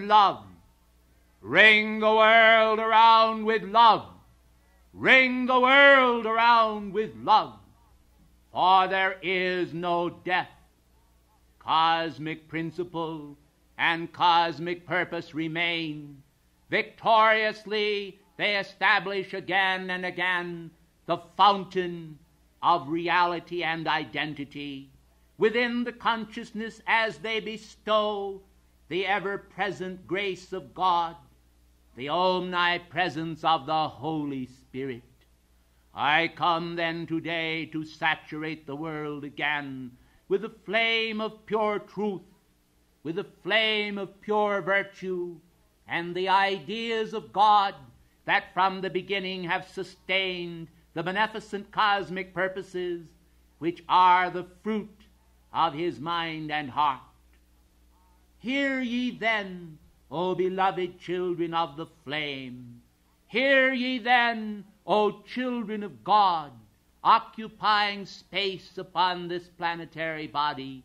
with love. Ring the world around with love. Ring the world around with love. For there is no death. Cosmic principle and cosmic purpose remain. Victoriously they establish again and again the fountain of reality and identity within the consciousness as they bestow the ever present grace of God, the omnipresence of the Holy Spirit. I come then today to saturate the world again with the flame of pure truth, with the flame of pure virtue, and the ideas of God that from the beginning have sustained the beneficent cosmic purposes which are the fruit of his mind and heart. Hear ye then, O beloved children of the flame. Hear ye then, O children of God, occupying space upon this planetary body.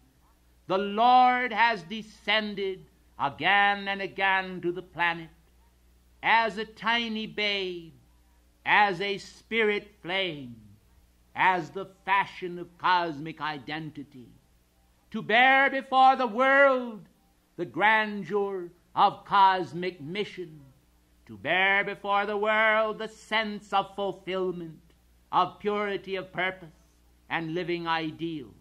The Lord has descended again and again to the planet as a tiny babe, as a spirit flame, as the fashion of cosmic identity to bear before the world the grandeur of cosmic mission, to bear before the world the sense of fulfillment, of purity of purpose and living ideal.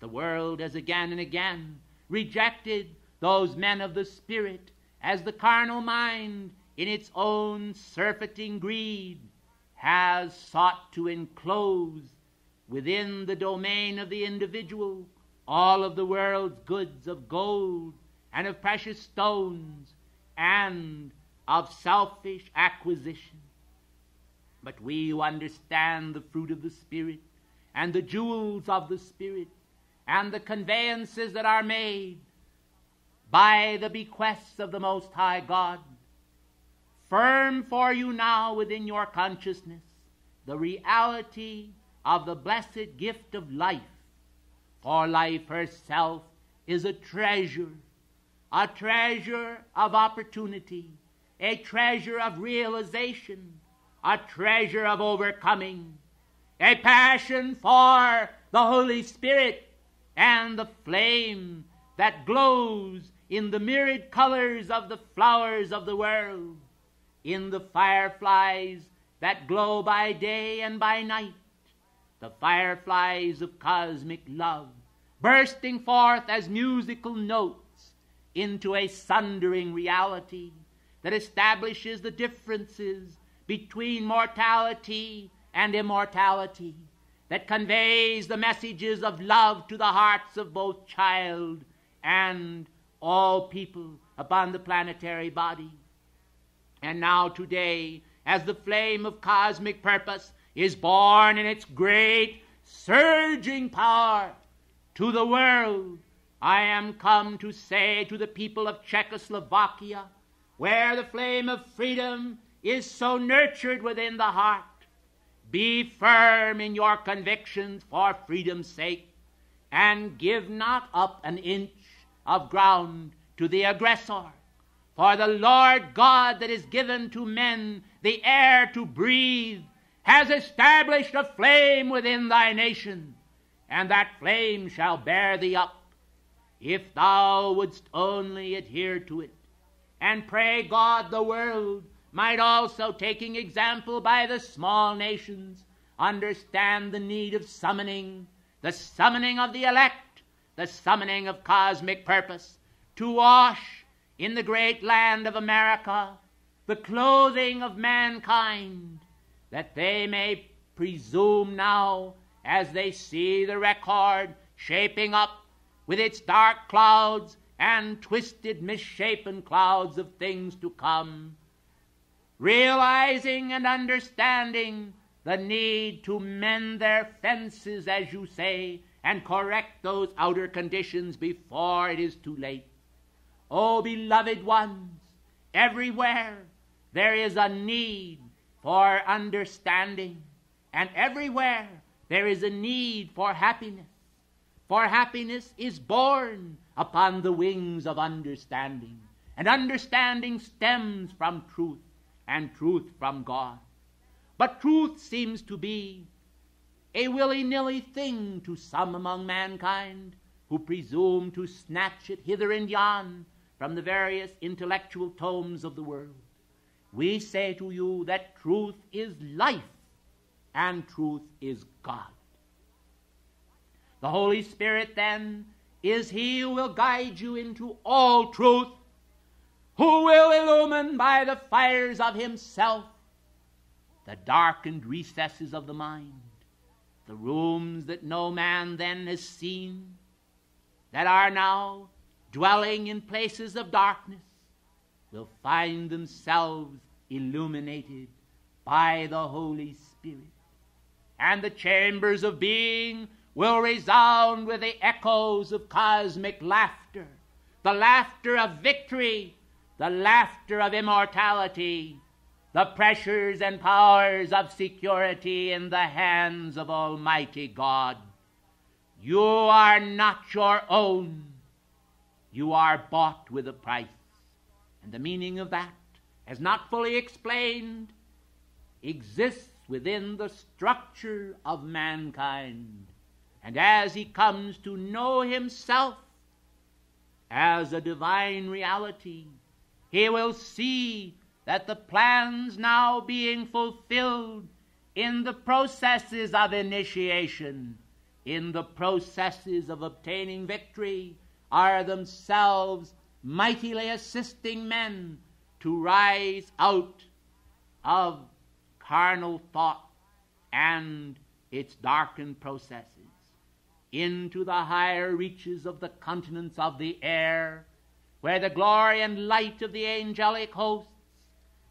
The world has again and again rejected those men of the Spirit as the carnal mind, in its own surfeiting greed, has sought to enclose within the domain of the individual all of the world's goods of gold and of precious stones and of selfish acquisition. But we who understand the fruit of the Spirit and the jewels of the Spirit and the conveyances that are made by the bequests of the Most High God, firm for you now within your consciousness the reality of the blessed gift of life for life herself is a treasure, a treasure of opportunity, a treasure of realization, a treasure of overcoming, a passion for the Holy Spirit and the flame that glows in the myriad colors of the flowers of the world, in the fireflies that glow by day and by night, the fireflies of cosmic love, bursting forth as musical notes into a sundering reality that establishes the differences between mortality and immortality, that conveys the messages of love to the hearts of both child and all people upon the planetary body. And now, today, as the flame of cosmic purpose is born in its great surging power to the world, I am come to say to the people of Czechoslovakia, where the flame of freedom is so nurtured within the heart, be firm in your convictions for freedom's sake, and give not up an inch of ground to the aggressor. For the Lord God that is given to men the air to breathe has established a flame within thy nation, and that flame shall bear thee up, if thou wouldst only adhere to it. And pray God the world might also, taking example by the small nations, understand the need of summoning, the summoning of the elect, the summoning of cosmic purpose, to wash in the great land of America the clothing of mankind that they may presume now, as they see the record shaping up with its dark clouds and twisted, misshapen clouds of things to come, realizing and understanding the need to mend their fences, as you say, and correct those outer conditions before it is too late. Oh, beloved ones, everywhere there is a need for understanding, and everywhere there is a need for happiness. For happiness is born upon the wings of understanding, and understanding stems from truth, and truth from God. But truth seems to be a willy nilly thing to some among mankind who presume to snatch it hither and yon from the various intellectual tomes of the world. We say to you that truth is life and truth is God. The Holy Spirit, then, is He who will guide you into all truth, who will illumine by the fires of Himself the darkened recesses of the mind, the rooms that no man then has seen, that are now dwelling in places of darkness, will find themselves illuminated by the Holy Spirit. And the chambers of being will resound with the echoes of cosmic laughter, the laughter of victory, the laughter of immortality, the pressures and powers of security in the hands of Almighty God. You are not your own. You are bought with a price. And the meaning of that, as not fully explained, exists within the structure of mankind. And as he comes to know himself as a divine reality, he will see that the plans now being fulfilled in the processes of initiation, in the processes of obtaining victory, are themselves mightily assisting men to rise out of carnal thought and its darkened processes into the higher reaches of the continents of the air, where the glory and light of the angelic hosts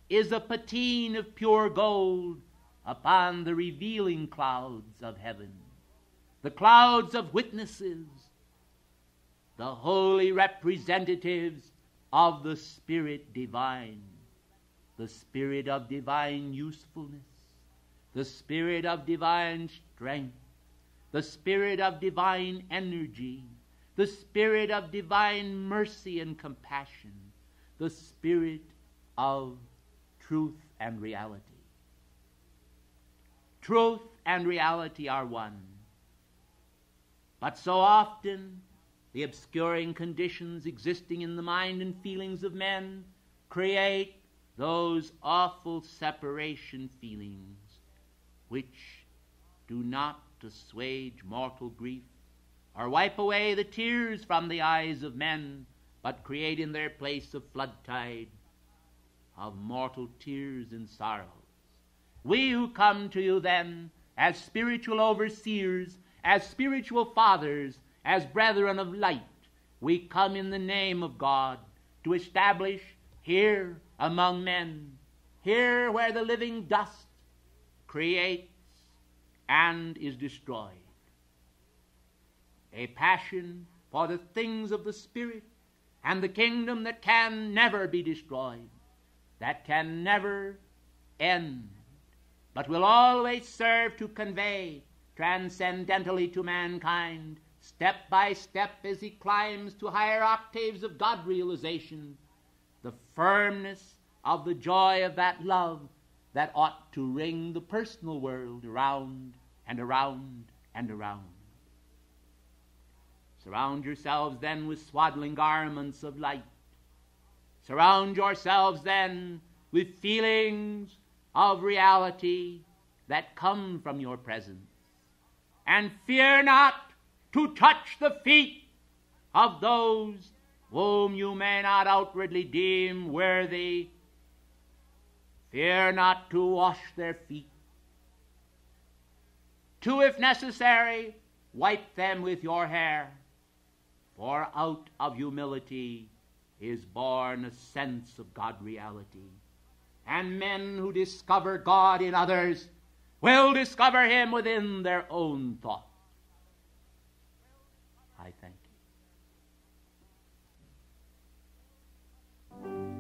is a patina of pure gold upon the revealing clouds of heaven, the clouds of witnesses, the holy representatives of the Spirit divine, the Spirit of divine usefulness, the Spirit of divine strength, the Spirit of divine energy, the Spirit of divine mercy and compassion, the Spirit of truth and reality. Truth and reality are one. But so often, the obscuring conditions existing in the mind and feelings of men create those awful separation feelings which do not assuage mortal grief or wipe away the tears from the eyes of men, but create in their place a flood tide of mortal tears and sorrows. We who come to you then as spiritual overseers, as spiritual fathers, as brethren of light, we come in the name of God to establish here among men, here where the living dust creates and is destroyed. A passion for the things of the Spirit and the kingdom that can never be destroyed that can never end, but will always serve to convey transcendentally to mankind, step by step as he climbs to higher octaves of God realization, the firmness of the joy of that love that ought to ring the personal world around and around and around. Surround yourselves then with swaddling garments of light Surround yourselves then with feelings of reality that come from your presence. And fear not to touch the feet of those whom you may not outwardly deem worthy. Fear not to wash their feet Too, if necessary, wipe them with your hair. For out of humility is born a sense of God reality. And men who discover God in others will discover Him within their own thought. I thank benediction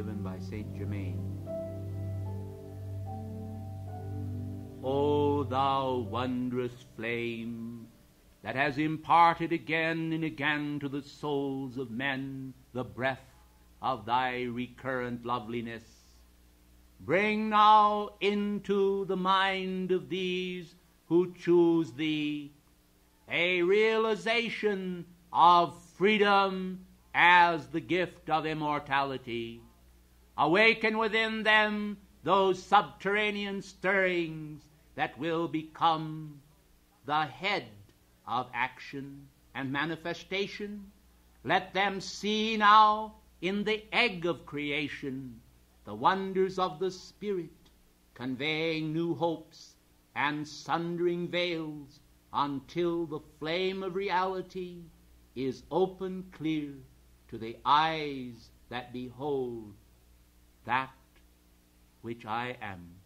given by Saint Germain. O thou wondrous flame that has imparted again and again to the souls of men the breath of thy recurrent loveliness, bring now into the mind of these who choose thee a realization of freedom as the gift of immortality. Awaken within them those subterranean stirrings that will become the head of action and manifestation. Let them see now in the egg of creation the wonders of the Spirit, conveying new hopes and sundering veils until the flame of reality is open clear to the eyes that behold that which I am.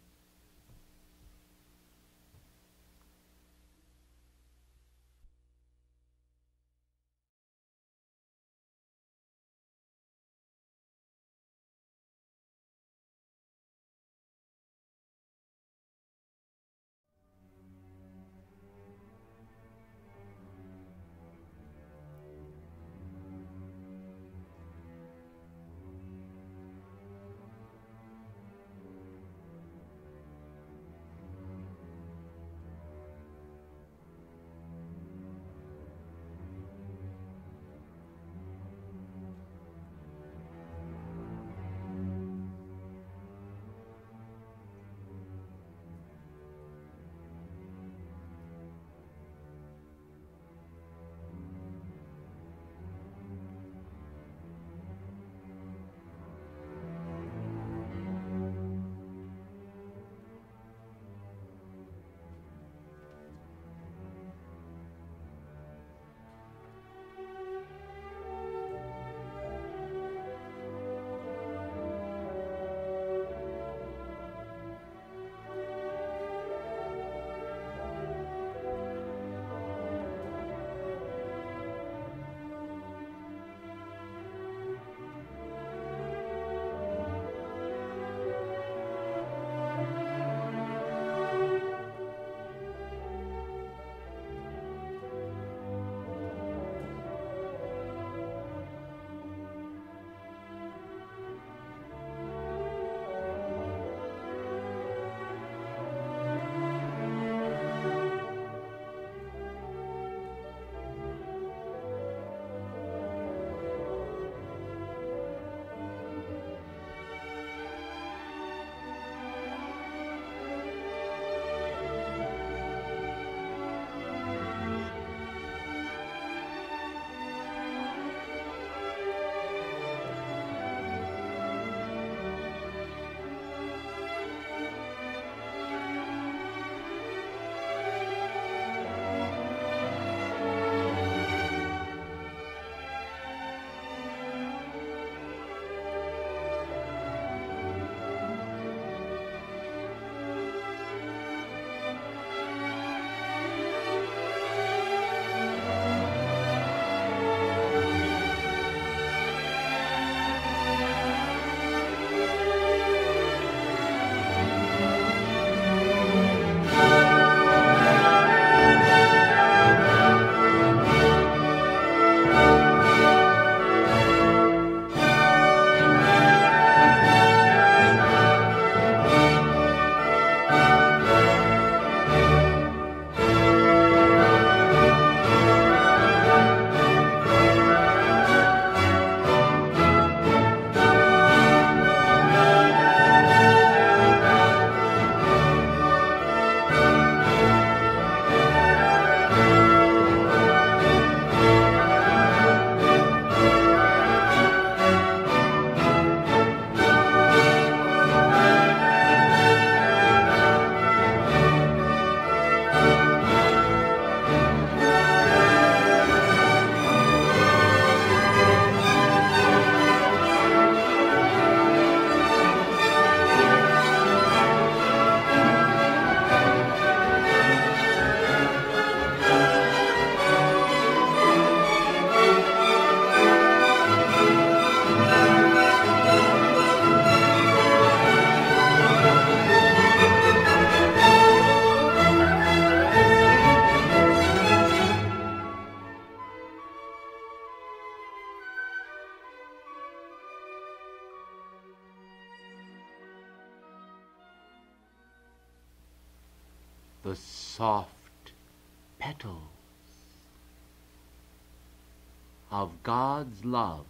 Love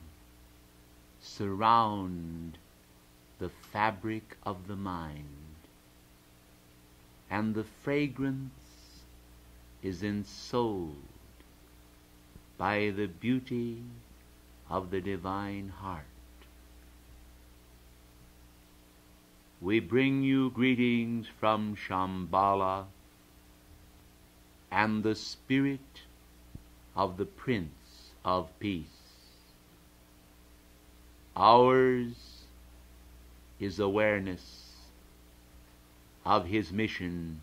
surround the fabric of the mind, and the fragrance is ensouled by the beauty of the divine heart. We bring you greetings from Shambhala and the spirit of the Prince of Peace. Ours is awareness of his mission,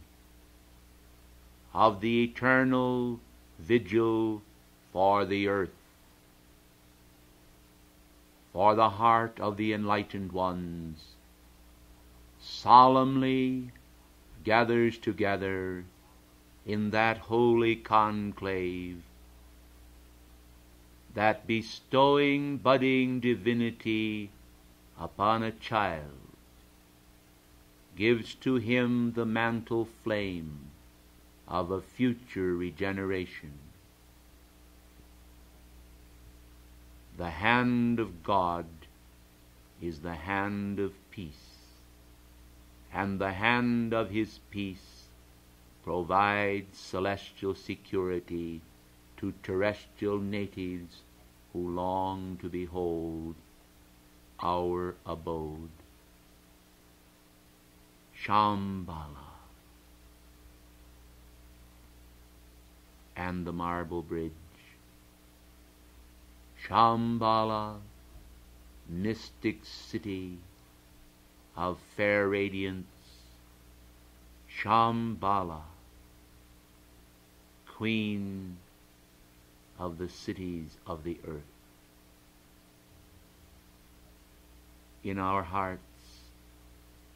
of the eternal vigil for the earth, for the heart of the enlightened ones solemnly gathers together in that holy conclave, that bestowing budding divinity upon a child gives to him the mantle flame of a future regeneration. The hand of God is the hand of peace, and the hand of his peace provides celestial security to terrestrial natives who long to behold our abode. Shambhala and the marble bridge. Shambhala, mystic city of fair radiance. Shambhala, queen of the cities of the earth. In our hearts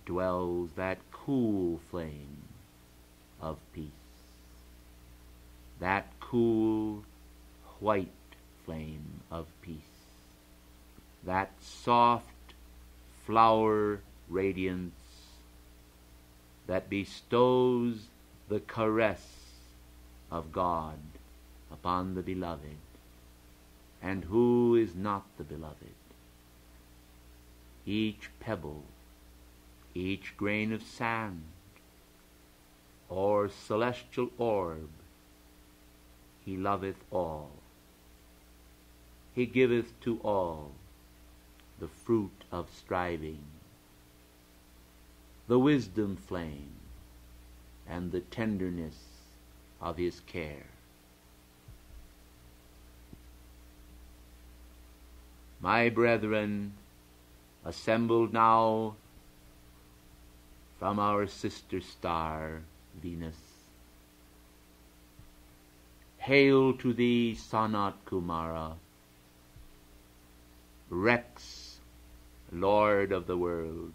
dwells that cool flame of peace, that cool white flame of peace, that soft flower radiance that bestows the caress of God upon the beloved. And who is not the beloved? Each pebble, each grain of sand, or celestial orb, he loveth all. He giveth to all the fruit of striving, the wisdom flame, and the tenderness of his care. My brethren, assembled now from our sister star, Venus, hail to thee, Sanat Kumara, Rex, Lord of the world,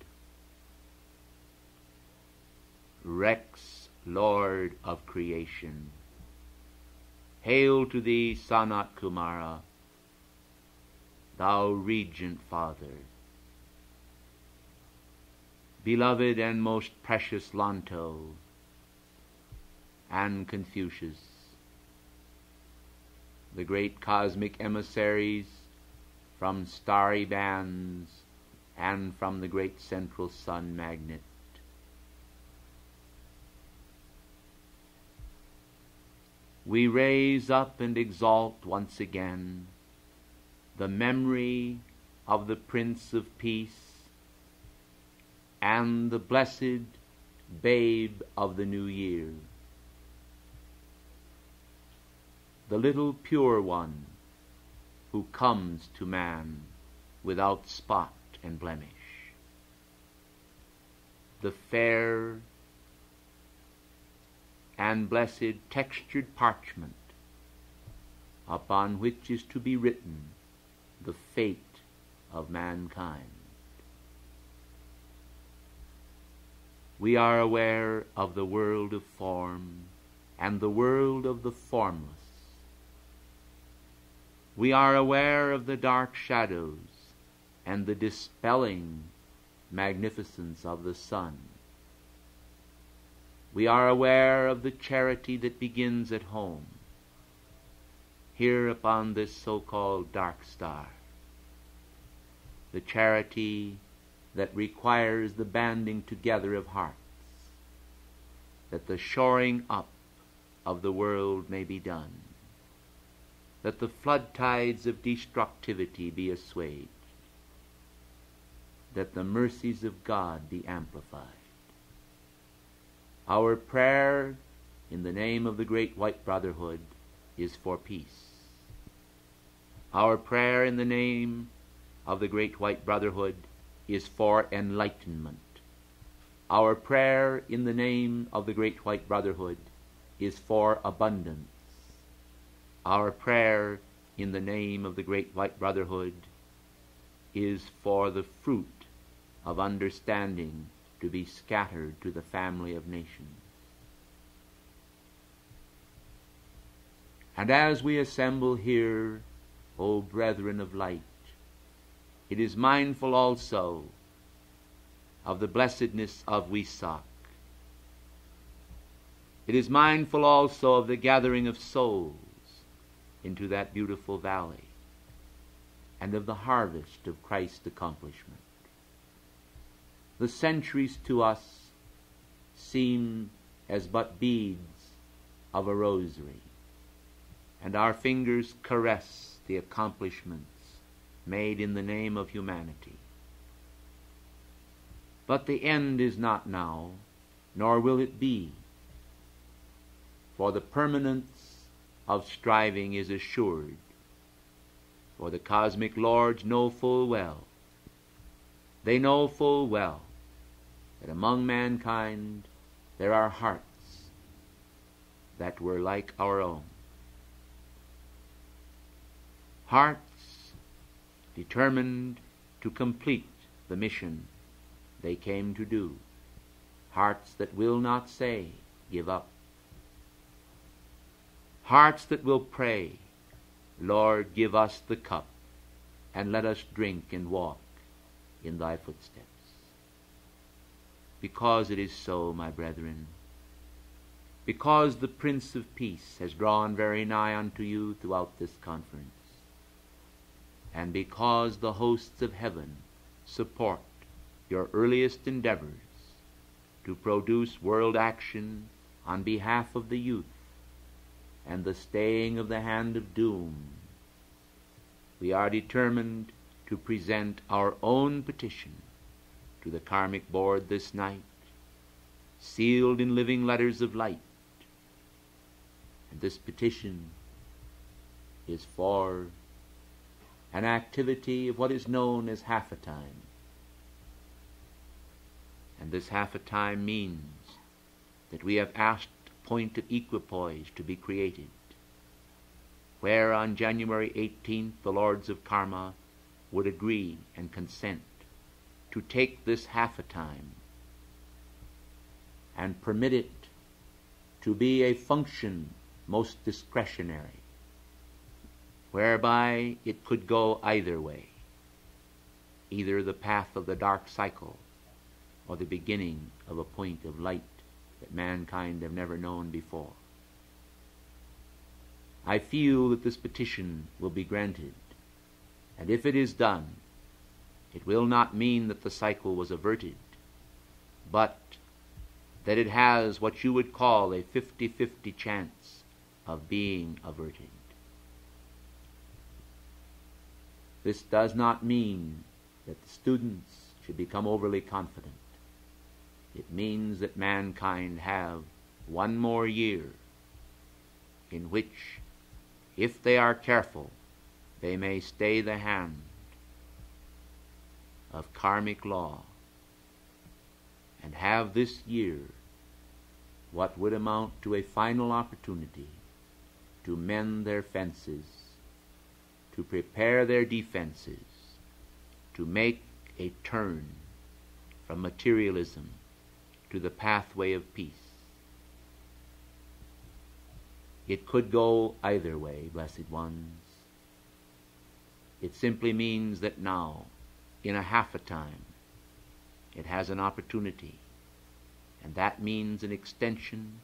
Rex, Lord of creation. Hail to thee, Sanat Kumara, thou regent father. Beloved and most precious Lanto and Confucius, the great cosmic emissaries from starry bands and from the great central sun magnet. We raise up and exalt once again the memory of the Prince of Peace and the blessed babe of the new year, the little pure one who comes to man without spot and blemish, the fair and blessed textured parchment upon which is to be written the fate of mankind. We are aware of the world of form and the world of the formless. We are aware of the dark shadows and the dispelling magnificence of the sun. we are aware of the charity that begins at home, here upon this so-called dark star. The charity that requires the banding together of hearts, that the shoring up of the world may be done, that the flood tides of destructivity be assuaged, that the mercies of God be amplified. Our prayer in the name of the great white brotherhood is for peace. Our prayer in the name of the great white brotherhood is for enlightenment. Our prayer in the name of the great white brotherhood is for abundance. Our prayer in the name of the great white brotherhood is for the fruit of understanding to be scattered to the family of nations. And as we assemble here, O brethren of light, it is mindful also of the blessedness of Wesak. It is mindful also of the gathering of souls into that beautiful valley and of the harvest of Christ's accomplishment. The centuries to us seem as but beads of a rosary, and our fingers caress the accomplishments made in the name of humanity. But the end is not now, nor will it be, for the permanence of striving is assured, for the cosmic lords know full well, they know full well that among mankind there are hearts that were like our own. Hearts determined to complete the mission they came to do. Hearts that will not say, give up. Hearts that will pray, Lord, give us the cup, and let us drink and walk in thy footsteps. Because it is so, my brethren, because the Prince of Peace has drawn very nigh unto you throughout this conference, and because the hosts of heaven support your earliest endeavors to produce world action on behalf of the youth and the staying of the hand of doom, we are determined to present our own petition to the karmic board this night, sealed in living letters of light. And this petition is for an activity of what is known as half a time. And this half a time means that we have asked point of equipoise to be created, where on January 18th the Lords of Karma would agree and consent to take this half a time and permit it to be a function most discretionary, whereby it could go either way, either the path of the dark cycle or the beginning of a point of light that mankind have never known before. I feel that this petition will be granted, and if it is done, it will not mean that the cycle was averted, but that it has what you would call a 50-50 chance of being averted. This does not mean that the students should become overly confident. It means that mankind have one more year in which, if they are careful, they may stay the hand of karmic law and have this year what would amount to a final opportunity to mend their fences, to prepare their defenses, to make a turn from materialism to the pathway of peace. It could go either way, blessed ones. It simply means that now, in a half a time, it has an opportunity and that means an extension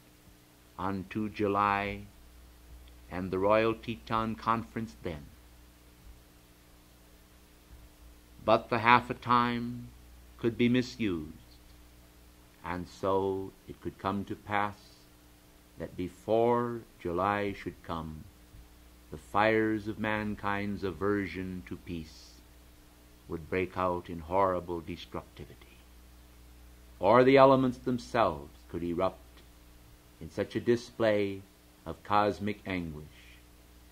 unto July and the Royal Teton Conference then. But the half a time could be misused, and so it could come to pass that before July should come, the fires of mankind's aversion to peace would break out in horrible destructivity. Or the elements themselves could erupt in such a display of cosmic anguish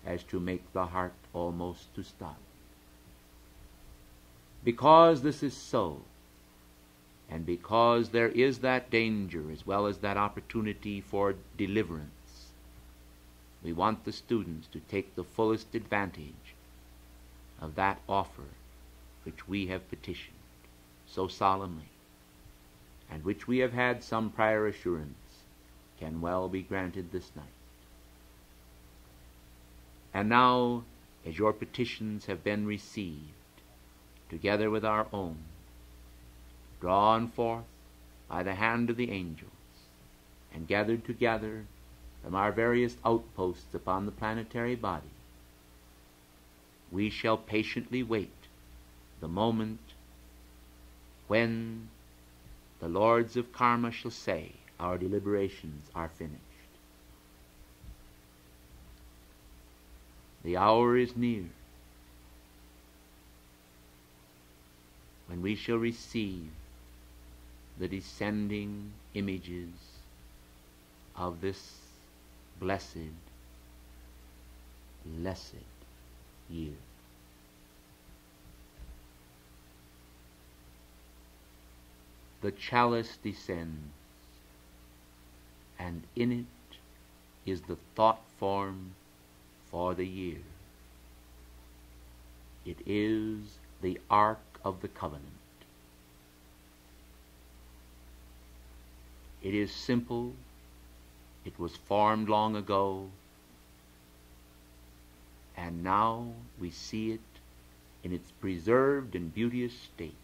as to make the heart almost to stop. Because this is so, and because there is that danger as well as that opportunity for deliverance, we want the students to take the fullest advantage of that offer which we have petitioned so solemnly, and which we have had some prior assurance can well be granted this night. And now, as your petitions have been received, together with our own, drawn forth by the hand of the angels, and gathered together from our various outposts upon the planetary body, we shall patiently wait the moment when the lords of karma shall say, Our deliberations are finished. The hour is near when we shall receive the descending images of this blessed, blessed year. The chalice descends, and in it is the thought form for the year. It is the Ark of the Covenant. It is simple. It was formed long ago. And now we see it in its preserved and beauteous state,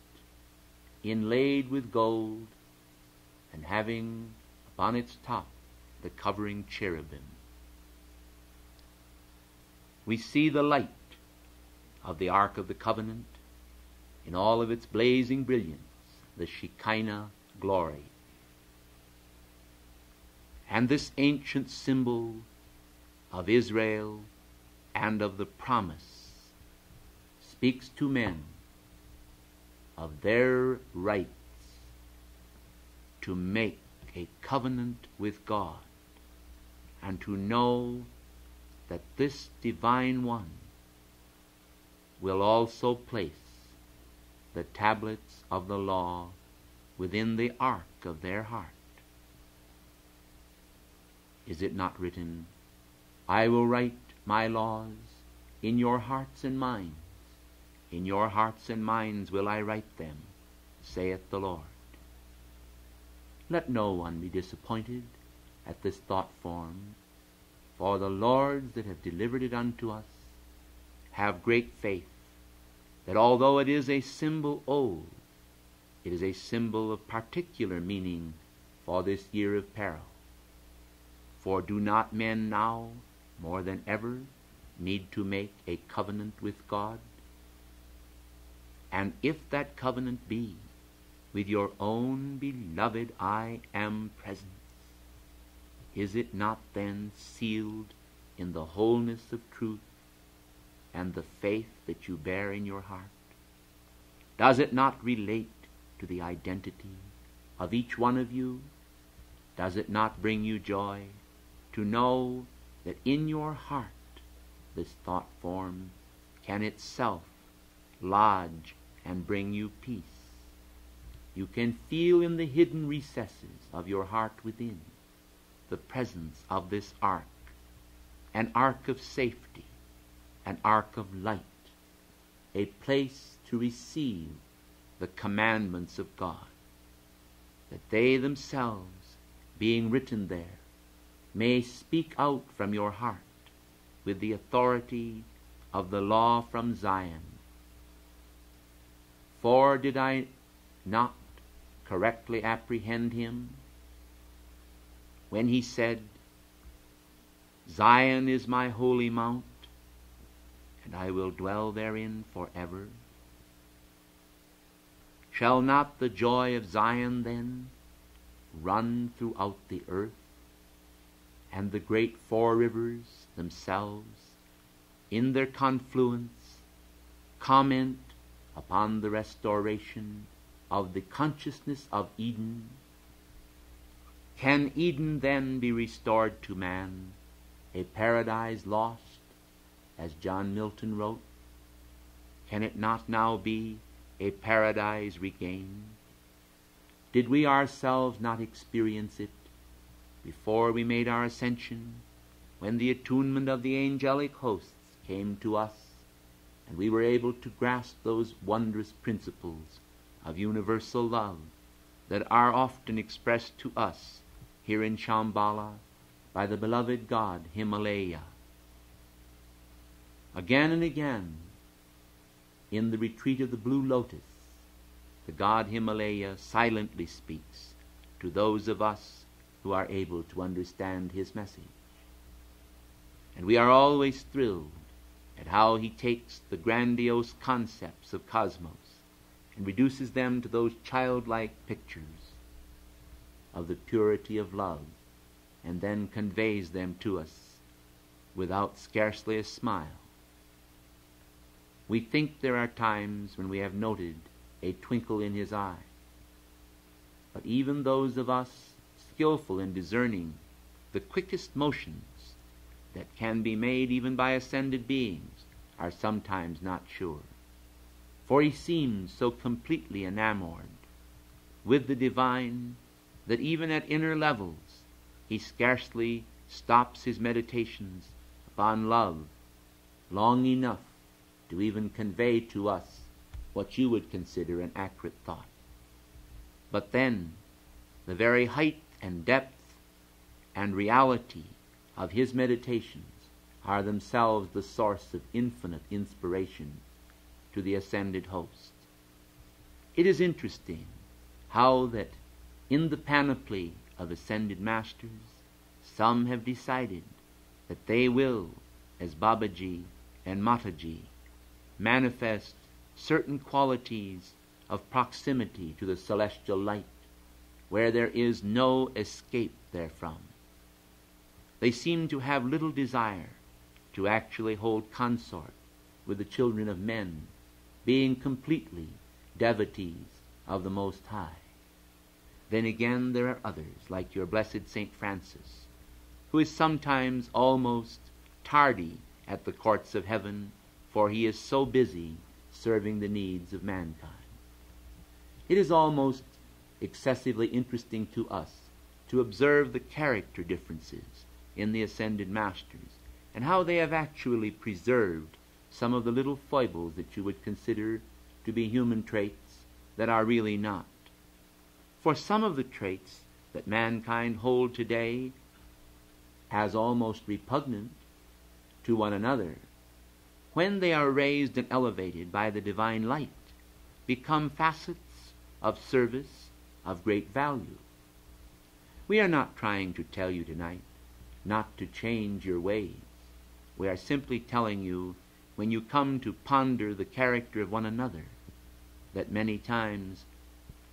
inlaid with gold, and having upon its top the covering cherubim. We see the light of the Ark of the Covenant in all of its blazing brilliance, the Shekinah glory. And this ancient symbol of Israel and of the promise speaks to men of their rights to make a covenant with God and to know that this divine one will also place the tablets of the law within the ark of their heart. Is it not written, I will write my laws in your hearts and minds? In your hearts and minds will I write them, saith the Lord. Let no one be disappointed at this thought form, for the lords that have delivered it unto us have great faith that although it is a symbol old, it is a symbol of particular meaning for this year of peril. For do not men now, more than ever, need to make a covenant with God? And if that covenant be with your own beloved I am presence, is it not then sealed in the wholeness of truth and the faith that you bear in your heart? Does it not relate to the identity of each one of you? Does it not bring you joy to know that in your heart this thought form can itself lodge and bring you peace? You can feel in the hidden recesses of your heart within the presence of this ark, an ark of safety, an ark of light, a place to receive the commandments of God, that they themselves, being written there, may speak out from your heart with the authority of the law from Zion. For did I not correctly apprehend him when he said, Zion is my holy mount, and I will dwell therein forever? Shall not the joy of Zion then run throughout the earth, and the great four rivers themselves, in their confluence, comment upon the restoration of the consciousness of Eden? Can Eden then be restored to man, a paradise lost, as John Milton wrote? Can it not now be a paradise regained? Did we ourselves not experience it before we made our ascension, when the attunement of the angelic hosts came to us, and we were able to grasp those wondrous principles of universal love that are often expressed to us here in Shambhala by the beloved God Himalaya? Again and again, in the retreat of the Blue Lotus, the God Himalaya silently speaks to those of us who are able to understand his message. And we are always thrilled at how he takes the grandiose concepts of cosmos and reduces them to those childlike pictures of the purity of love and then conveys them to us without scarcely a smile. We think there are times when we have noted a twinkle in his eye. But even those of us skillful in discerning the quickest motions that can be made even by ascended beings are sometimes not sure. For he seems so completely enamored with the divine that even at inner levels he scarcely stops his meditations upon love long enough to even convey to us what you would consider an accurate thought. But then, the very height and depth and reality of his meditations are themselves the source of infinite inspiration to the ascended host. It is interesting how that in the panoply of ascended masters, some have decided that they will, as Babaji and Mataji, manifest certain qualities of proximity to the celestial light, where there is no escape therefrom. They seem to have little desire to actually hold consort with the children of men, being completely devotees of the Most High. Then again there are others, like your blessed St. Francis, who is sometimes almost tardy at the courts of heaven for he is so busy serving the needs of mankind. It is almost excessively interesting to us to observe the character differences in the ascended masters and how they have actually preserved some of the little foibles that you would consider to be human traits that are really not. For some of the traits that mankind hold today as almost repugnant to one another when they are raised and elevated by the divine light, become facets of service of great value. We are not trying to tell you tonight not to change your ways. We are simply telling you when you come to ponder the character of one another that many times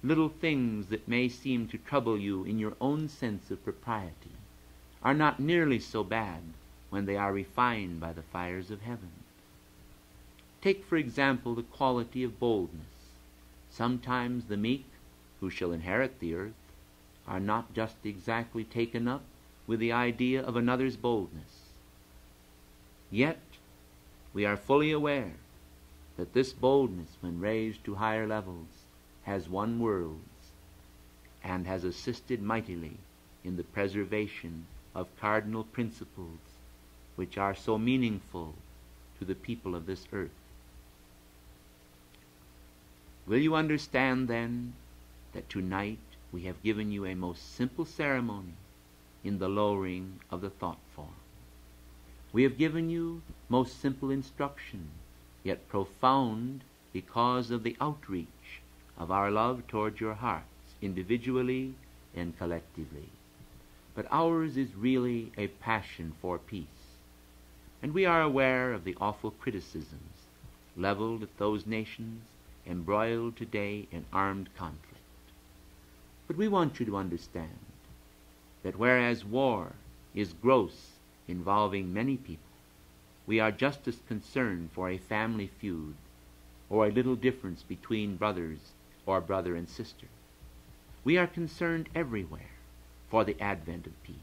little things that may seem to trouble you in your own sense of propriety are not nearly so bad when they are refined by the fires of heaven. Take, for example, the quality of boldness. Sometimes the meek, who shall inherit the earth, are not just exactly taken up with the idea of another's boldness. Yet we are fully aware that this boldness, when raised to higher levels, has won worlds and has assisted mightily in the preservation of cardinal principles which are so meaningful to the people of this earth. Will you understand then that tonight we have given you a most simple ceremony in the lowering of the thought form? We have given you most simple instruction, yet profound because of the outreach of our love towards your hearts, individually and collectively. but ours is really a passion for peace. And we are aware of the awful criticisms leveled at those nations embroiled today in armed conflict. But we want you to understand that whereas war is gross, involving many people, we are just as concerned for a family feud or a little difference between brothers or brother and sister. We are concerned everywhere for the advent of peace.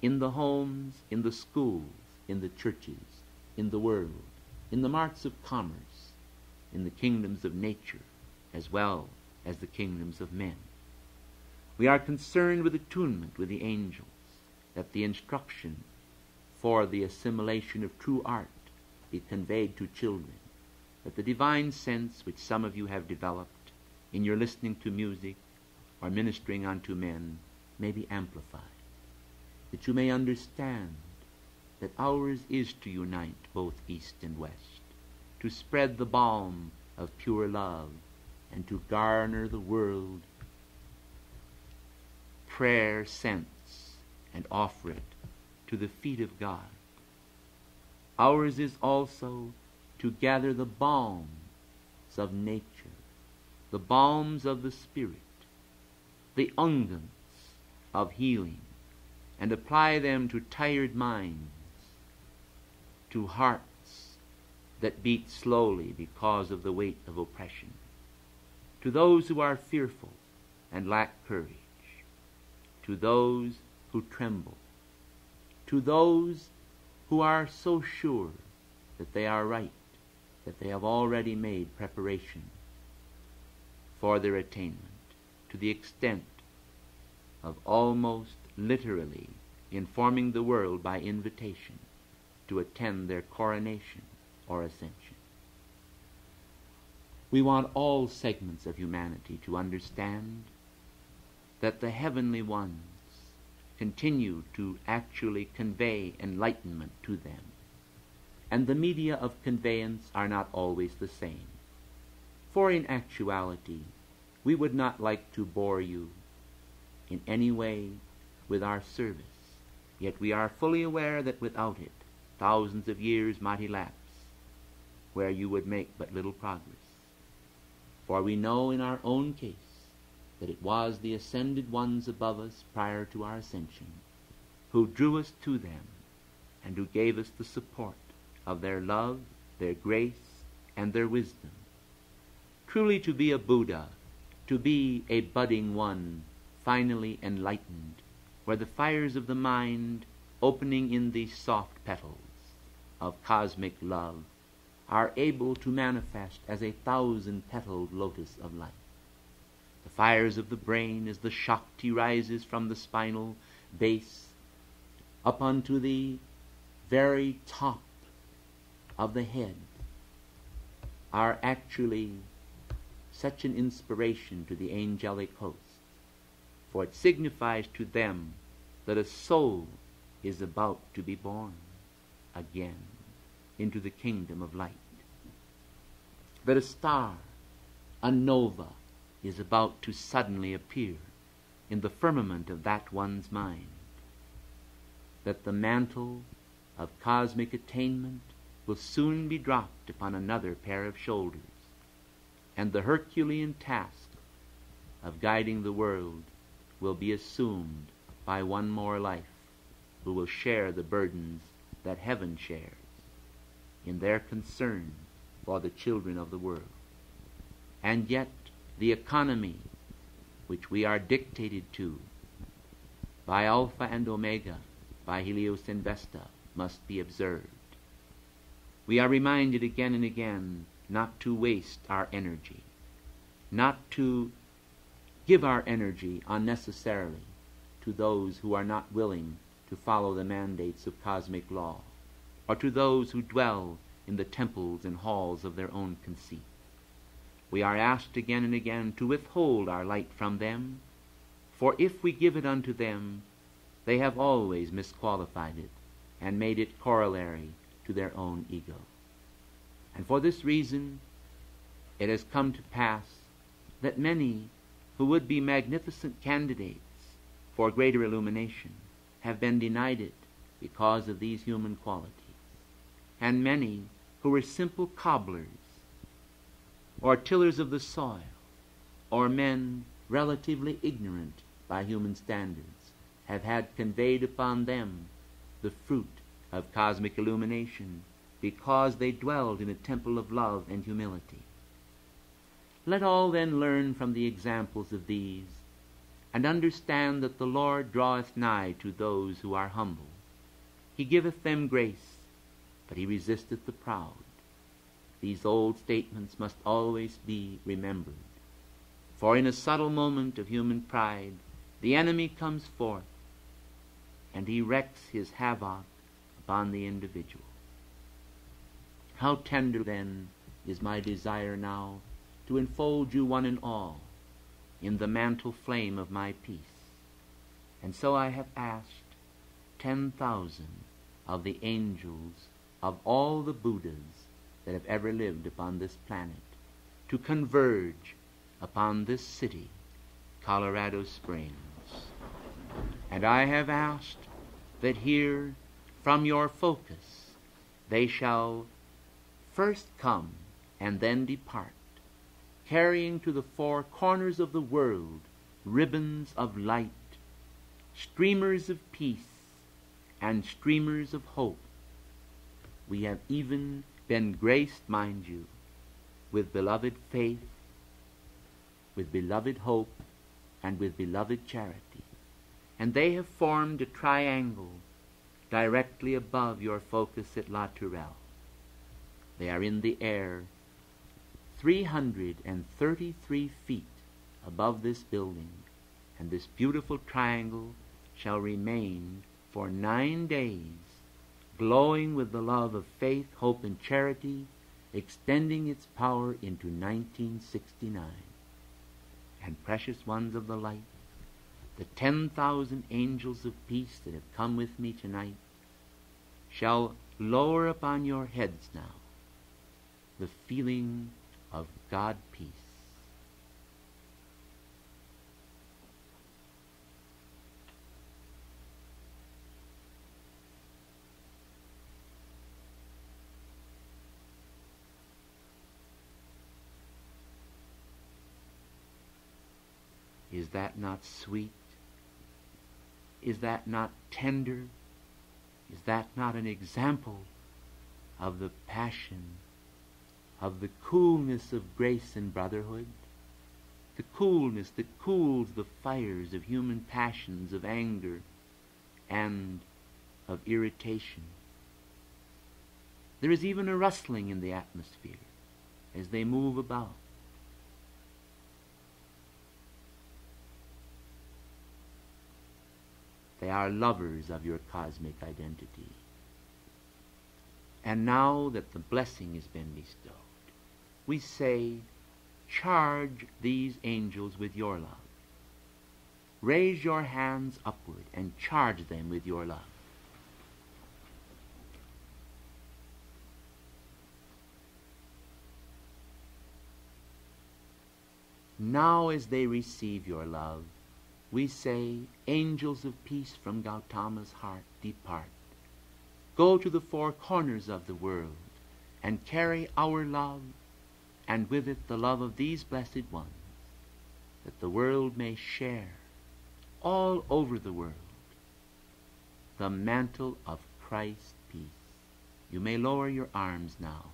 In the homes, in the schools, in the churches, in the world, in the marts of commerce, in the kingdoms of nature, as well as the kingdoms of men. We are concerned with attunement with the angels, that the instruction for the assimilation of true art be conveyed to children, that the divine sense which some of you have developed in your listening to music or ministering unto men may be amplified, that you may understand that ours is to unite both East and West, to spread the balm of pure love, and to garner the world prayer sense and offer it to the feet of God. Ours is also to gather the balms of nature, the balms of the Spirit, the unguents of healing, and apply them to tired minds, to hearts that beat slowly because of the weight of oppression, to those who are fearful and lack courage, to those who tremble, to those who are so sure that they are right, that they have already made preparation for their attainment, to the extent of almost literally informing the world by invitation to attend their coronation or ascension. We want all segments of humanity to understand that the heavenly ones continue to actually convey enlightenment to them. And the media of conveyance are not always the same. For in actuality, we would not like to bore you in any way with our service, yet we are fully aware that without it, thousands of years might elapse, where you would make but little progress. For we know in our own case that it was the ascended ones above us prior to our ascension who drew us to them and who gave us the support of their love, their grace, and their wisdom. Truly to be a Buddha, to be a budding one, finally enlightened, where the fires of the mind, opening in the soft petals of cosmic love, are able to manifest as a thousand-petaled lotus of light. The fires of the brain as the Shakti rises from the spinal base up unto the very top of the head are actually such an inspiration to the angelic host, for it signifies to them that a soul is about to be born again into the kingdom of light, that a star, a nova, is about to suddenly appear in the firmament of that one's mind, that the mantle of cosmic attainment will soon be dropped upon another pair of shoulders, and the Herculean task of guiding the world will be assumed by one more life who will share the burdens that heaven shares in their concern for the children of the world. And yet the economy which we are dictated to by Alpha and Omega, by Helios and Vesta, must be observed. We are reminded again and again not to waste our energy, not to give our energy unnecessarily to those who are not willing to follow the mandates of cosmic law, or to those who dwell in the temples and halls of their own conceit. We are asked again and again to withhold our light from them, for if we give it unto them, they have always misqualified it and made it corollary to their own ego. And for this reason, it has come to pass that many who would be magnificent candidates for greater illumination have been denied it because of these human qualities, and many who were simple cobblers or tillers of the soil or men relatively ignorant by human standards have had conveyed upon them the fruit of cosmic illumination because they dwelled in a temple of love and humility. Let all then learn from the examples of these and understand that the Lord draweth nigh to those who are humble. He giveth them grace, but he resisteth the proud. These old statements must always be remembered. For in a subtle moment of human pride, the enemy comes forth, and he wreaks his havoc upon the individual. How tender, then, is my desire now to enfold you one and all in the mantle flame of my peace. And so I have asked ten thousand of the angels of all the Buddhas that have ever lived upon this planet to converge upon this city, Colorado Springs. And I have asked that here, from your focus, they shall first come and then depart, carrying to the four corners of the world ribbons of light, streamers of peace, and streamers of hope. We have even been graced, mind you, with beloved faith, with beloved hope, and with beloved charity. And they have formed a triangle directly above your focus at La Tourelle. They are in the air 333 feet above this building, and this beautiful triangle shall remain for nine days, glowing with the love of faith, hope, and charity, extending its power into 1969. And precious ones of the light, the 10,000 angels of peace that have come with me tonight shall lower upon your heads now the feeling of God peace. Is that not sweet? Is that not tender? Is that not an example of the passion, of the coolness of grace and brotherhood? The coolness that cools the fires of human passions, of anger, and of irritation. There is even a rustling in the atmosphere as they move about. They are lovers of your cosmic identity. And now that the blessing has been bestowed, we say, charge these angels with your love. Raise your hands upward and charge them with your love. Now, as they receive your love, we say, Angels of peace from Gautama's heart, depart. Go to the four corners of the world and carry our love, and with it the love of these blessed ones, that the world may share all over the world the mantle of Christ's peace. You may lower your arms now,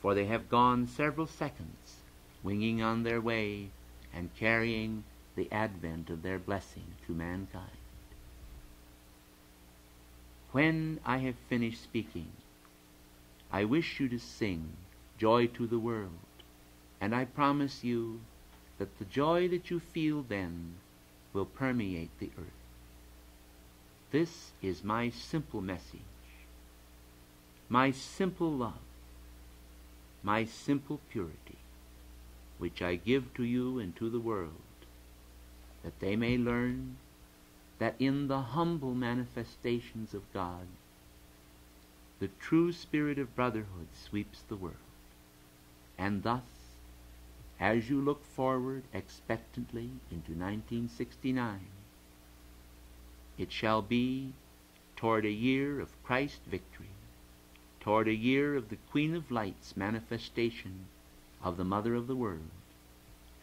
for they have gone several seconds, winging on their way and carrying the advent of their blessing to mankind. When I have finished speaking, I wish you to sing Joy to the World, and I promise you that the joy that you feel then will permeate the earth. This is my simple message, my simple love, my simple purity, which I give to you and to the world that they may learn that in the humble manifestations of God, the true spirit of brotherhood sweeps the world. And thus, as you look forward expectantly into 1969, it shall be toward a year of Christ victory, toward a year of the Queen of Light's manifestation of the Mother of the world,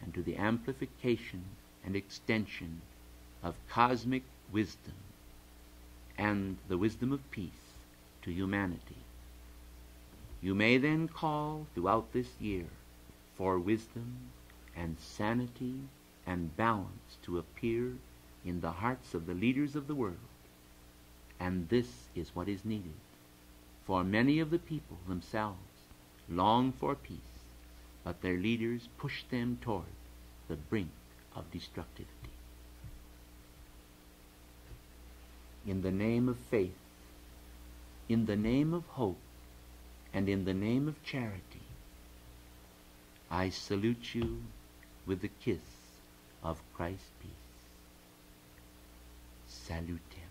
and to the amplification and extension of cosmic wisdom and the wisdom of peace to humanity. You may then call throughout this year for wisdom and sanity and balance to appear in the hearts of the leaders of the world. And this is what is needed. For many of the people themselves long for peace, but their leaders push them toward the brink of destructivity. In the name of faith, in the name of hope, and in the name of charity, I salute you with the kiss of Christ's peace. Salute him.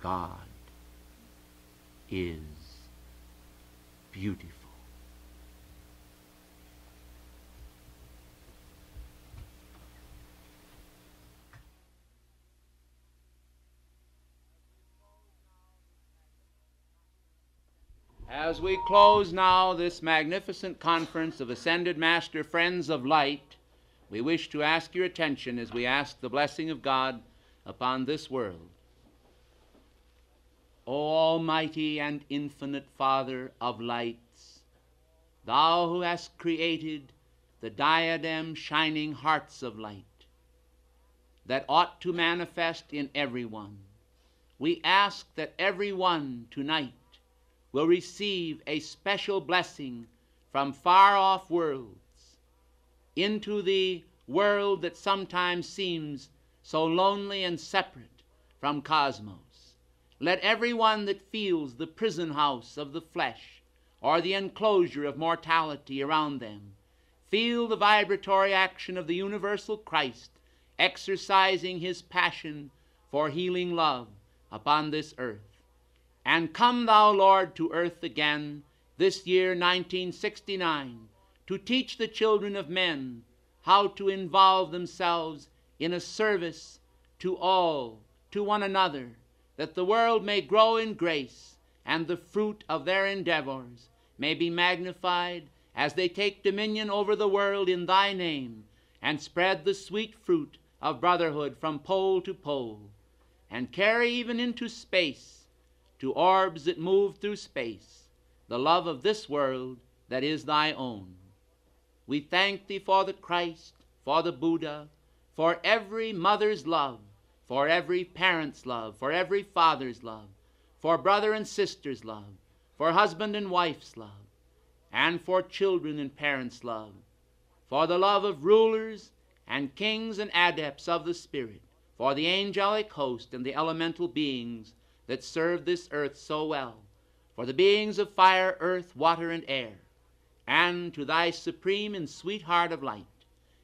God is beautiful. As we close now this magnificent conference of Ascended Master Friends of Light, we wish to ask your attention as we ask the blessing of God upon this world. O Almighty and infinite Father of lights, Thou who hast created the diadem shining hearts of light that ought to manifest in everyone, we ask that everyone tonight will receive a special blessing from far off worlds into the world that sometimes seems so lonely and separate from cosmos. Let everyone that feels the prison house of the flesh or the enclosure of mortality around them feel the vibratory action of the universal Christ exercising his passion for healing love upon this earth. And come thou, Lord, to earth again this year 1969 to teach the children of men how to involve themselves in a service to all, to one another, that the world may grow in grace and the fruit of their endeavors may be magnified as they take dominion over the world in thy name and spread the sweet fruit of brotherhood from pole to pole and carry even into space to orbs that move through space, the love of this world that is thy own. We thank thee for the Christ, for the Buddha, for every mother's love, for every parent's love, for every father's love, for brother and sister's love, for husband and wife's love, and for children and parents' love, for the love of rulers and kings and adepts of the Spirit, for the angelic host and the elemental beings that serve this earth so well, for the beings of fire, earth, water, and air, and to thy supreme and sweet heart of light,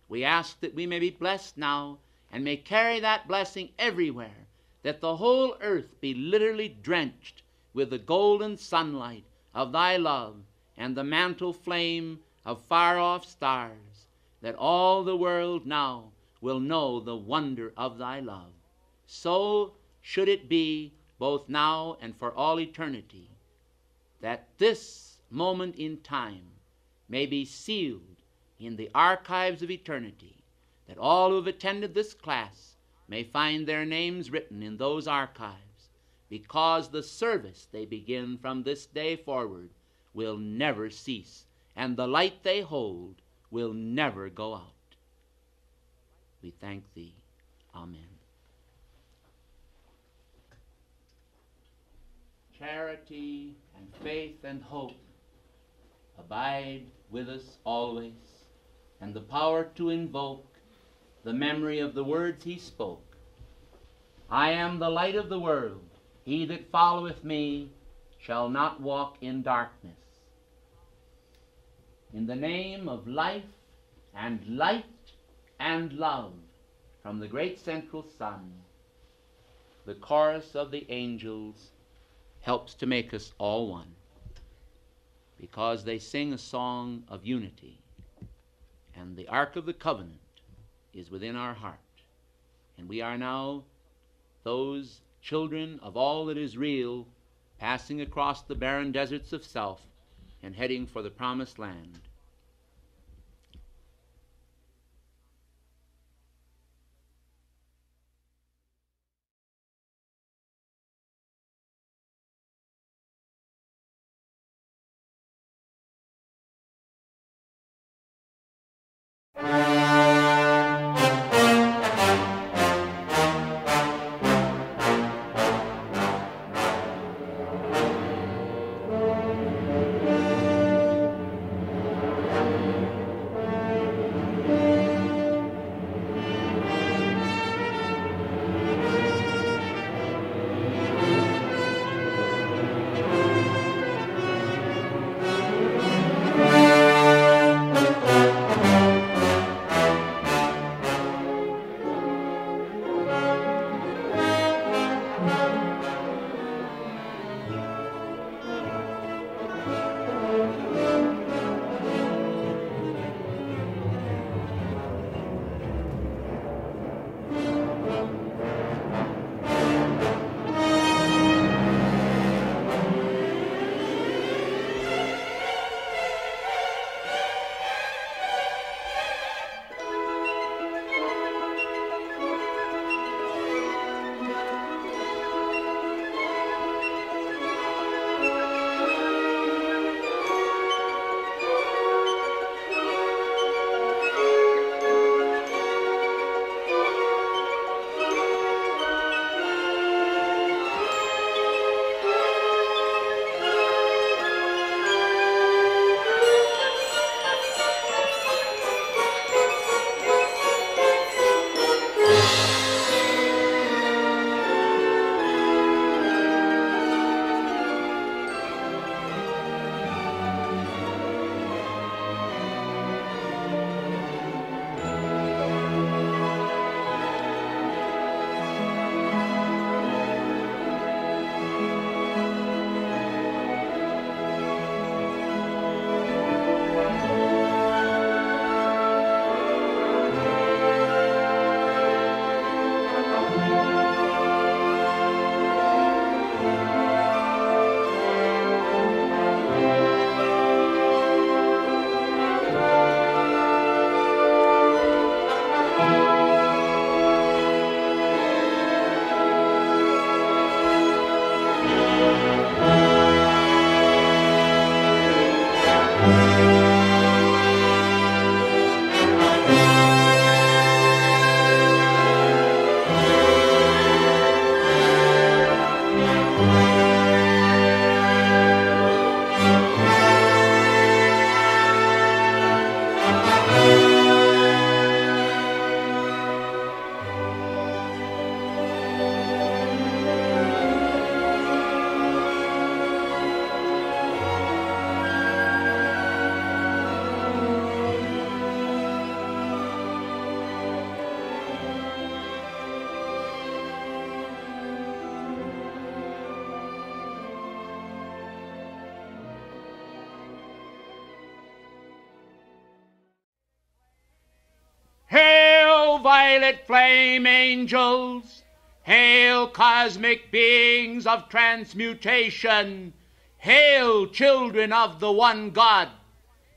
we ask that we may be blessed now and may carry that blessing everywhere, that the whole earth be literally drenched with the golden sunlight of thy love and the mantle flame of far off stars, that all the world now will know the wonder of thy love. So should it be both now and for all eternity, that this moment in time may be sealed in the archives of eternity, that all who have attended this class may find their names written in those archives, because the service they begin from this day forward will never cease, and the light they hold will never go out. We thank thee. Amen. Charity and faith and hope abide with us always, and the power to invoke the memory of the words he spoke. I am the light of the world. He that followeth me shall not walk in darkness. In the name of life and light and love from the great central sun, the chorus of the angels helps to make us all one because they sing a song of unity, and the Ark of the Covenant is within our heart. And we are now those children of all that is real, passing across the barren deserts of self and heading for the promised land. Violet flame angels! Hail, cosmic beings of transmutation! Hail, children of the one God!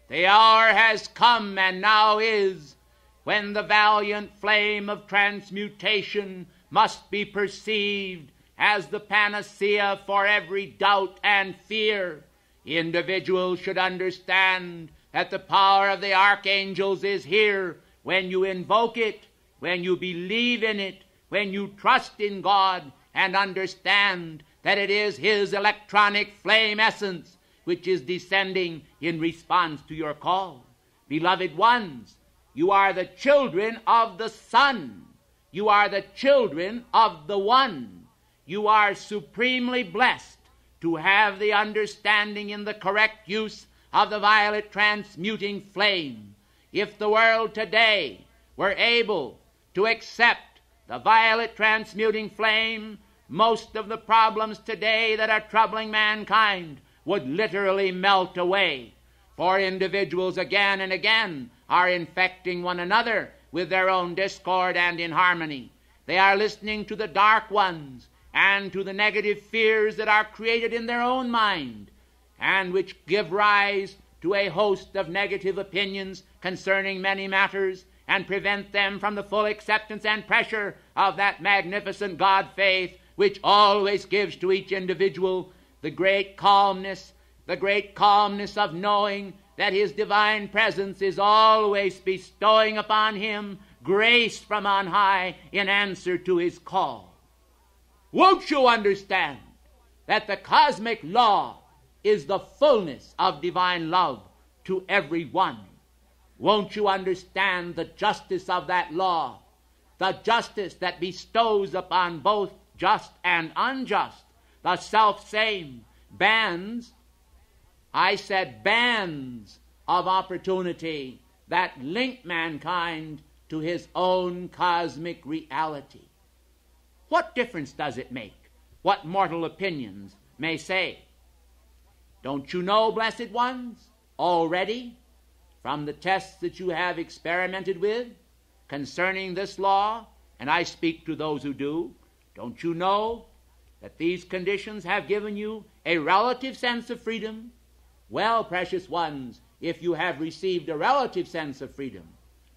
The hour has come and now is when the valiant flame of transmutation must be perceived as the panacea for every doubt and fear. Individuals should understand that the power of the archangels is here when you invoke it, when you believe in it, when you trust in God and understand that it is His electronic flame essence which is descending in response to your call. Beloved ones, you are the children of the Son. You are the children of the One. You are supremely blessed to have the understanding in the correct use of the violet transmuting flame if the world today were able to accept the violet transmuting flame, most of the problems today that are troubling mankind would literally melt away. For individuals again and again are infecting one another with their own discord and inharmony. They are listening to the dark ones and to the negative fears that are created in their own mind and which give rise to a host of negative opinions concerning many matters and prevent them from the full acceptance and pressure of that magnificent God faith which always gives to each individual the great calmness, the great calmness of knowing that His divine presence is always bestowing upon him grace from on high in answer to his call. Won't you understand that the cosmic law is the fullness of divine love to every one? Won't you understand the justice of that law? The justice that bestows upon both just and unjust the self same bands, I said bands of opportunity that link mankind to his own cosmic reality. What difference does it make what mortal opinions may say? Don't you know, blessed ones, already, from the tests that you have experimented with concerning this law, and I speak to those who do, don't you know that these conditions have given you a relative sense of freedom? Well, precious ones, if you have received a relative sense of freedom,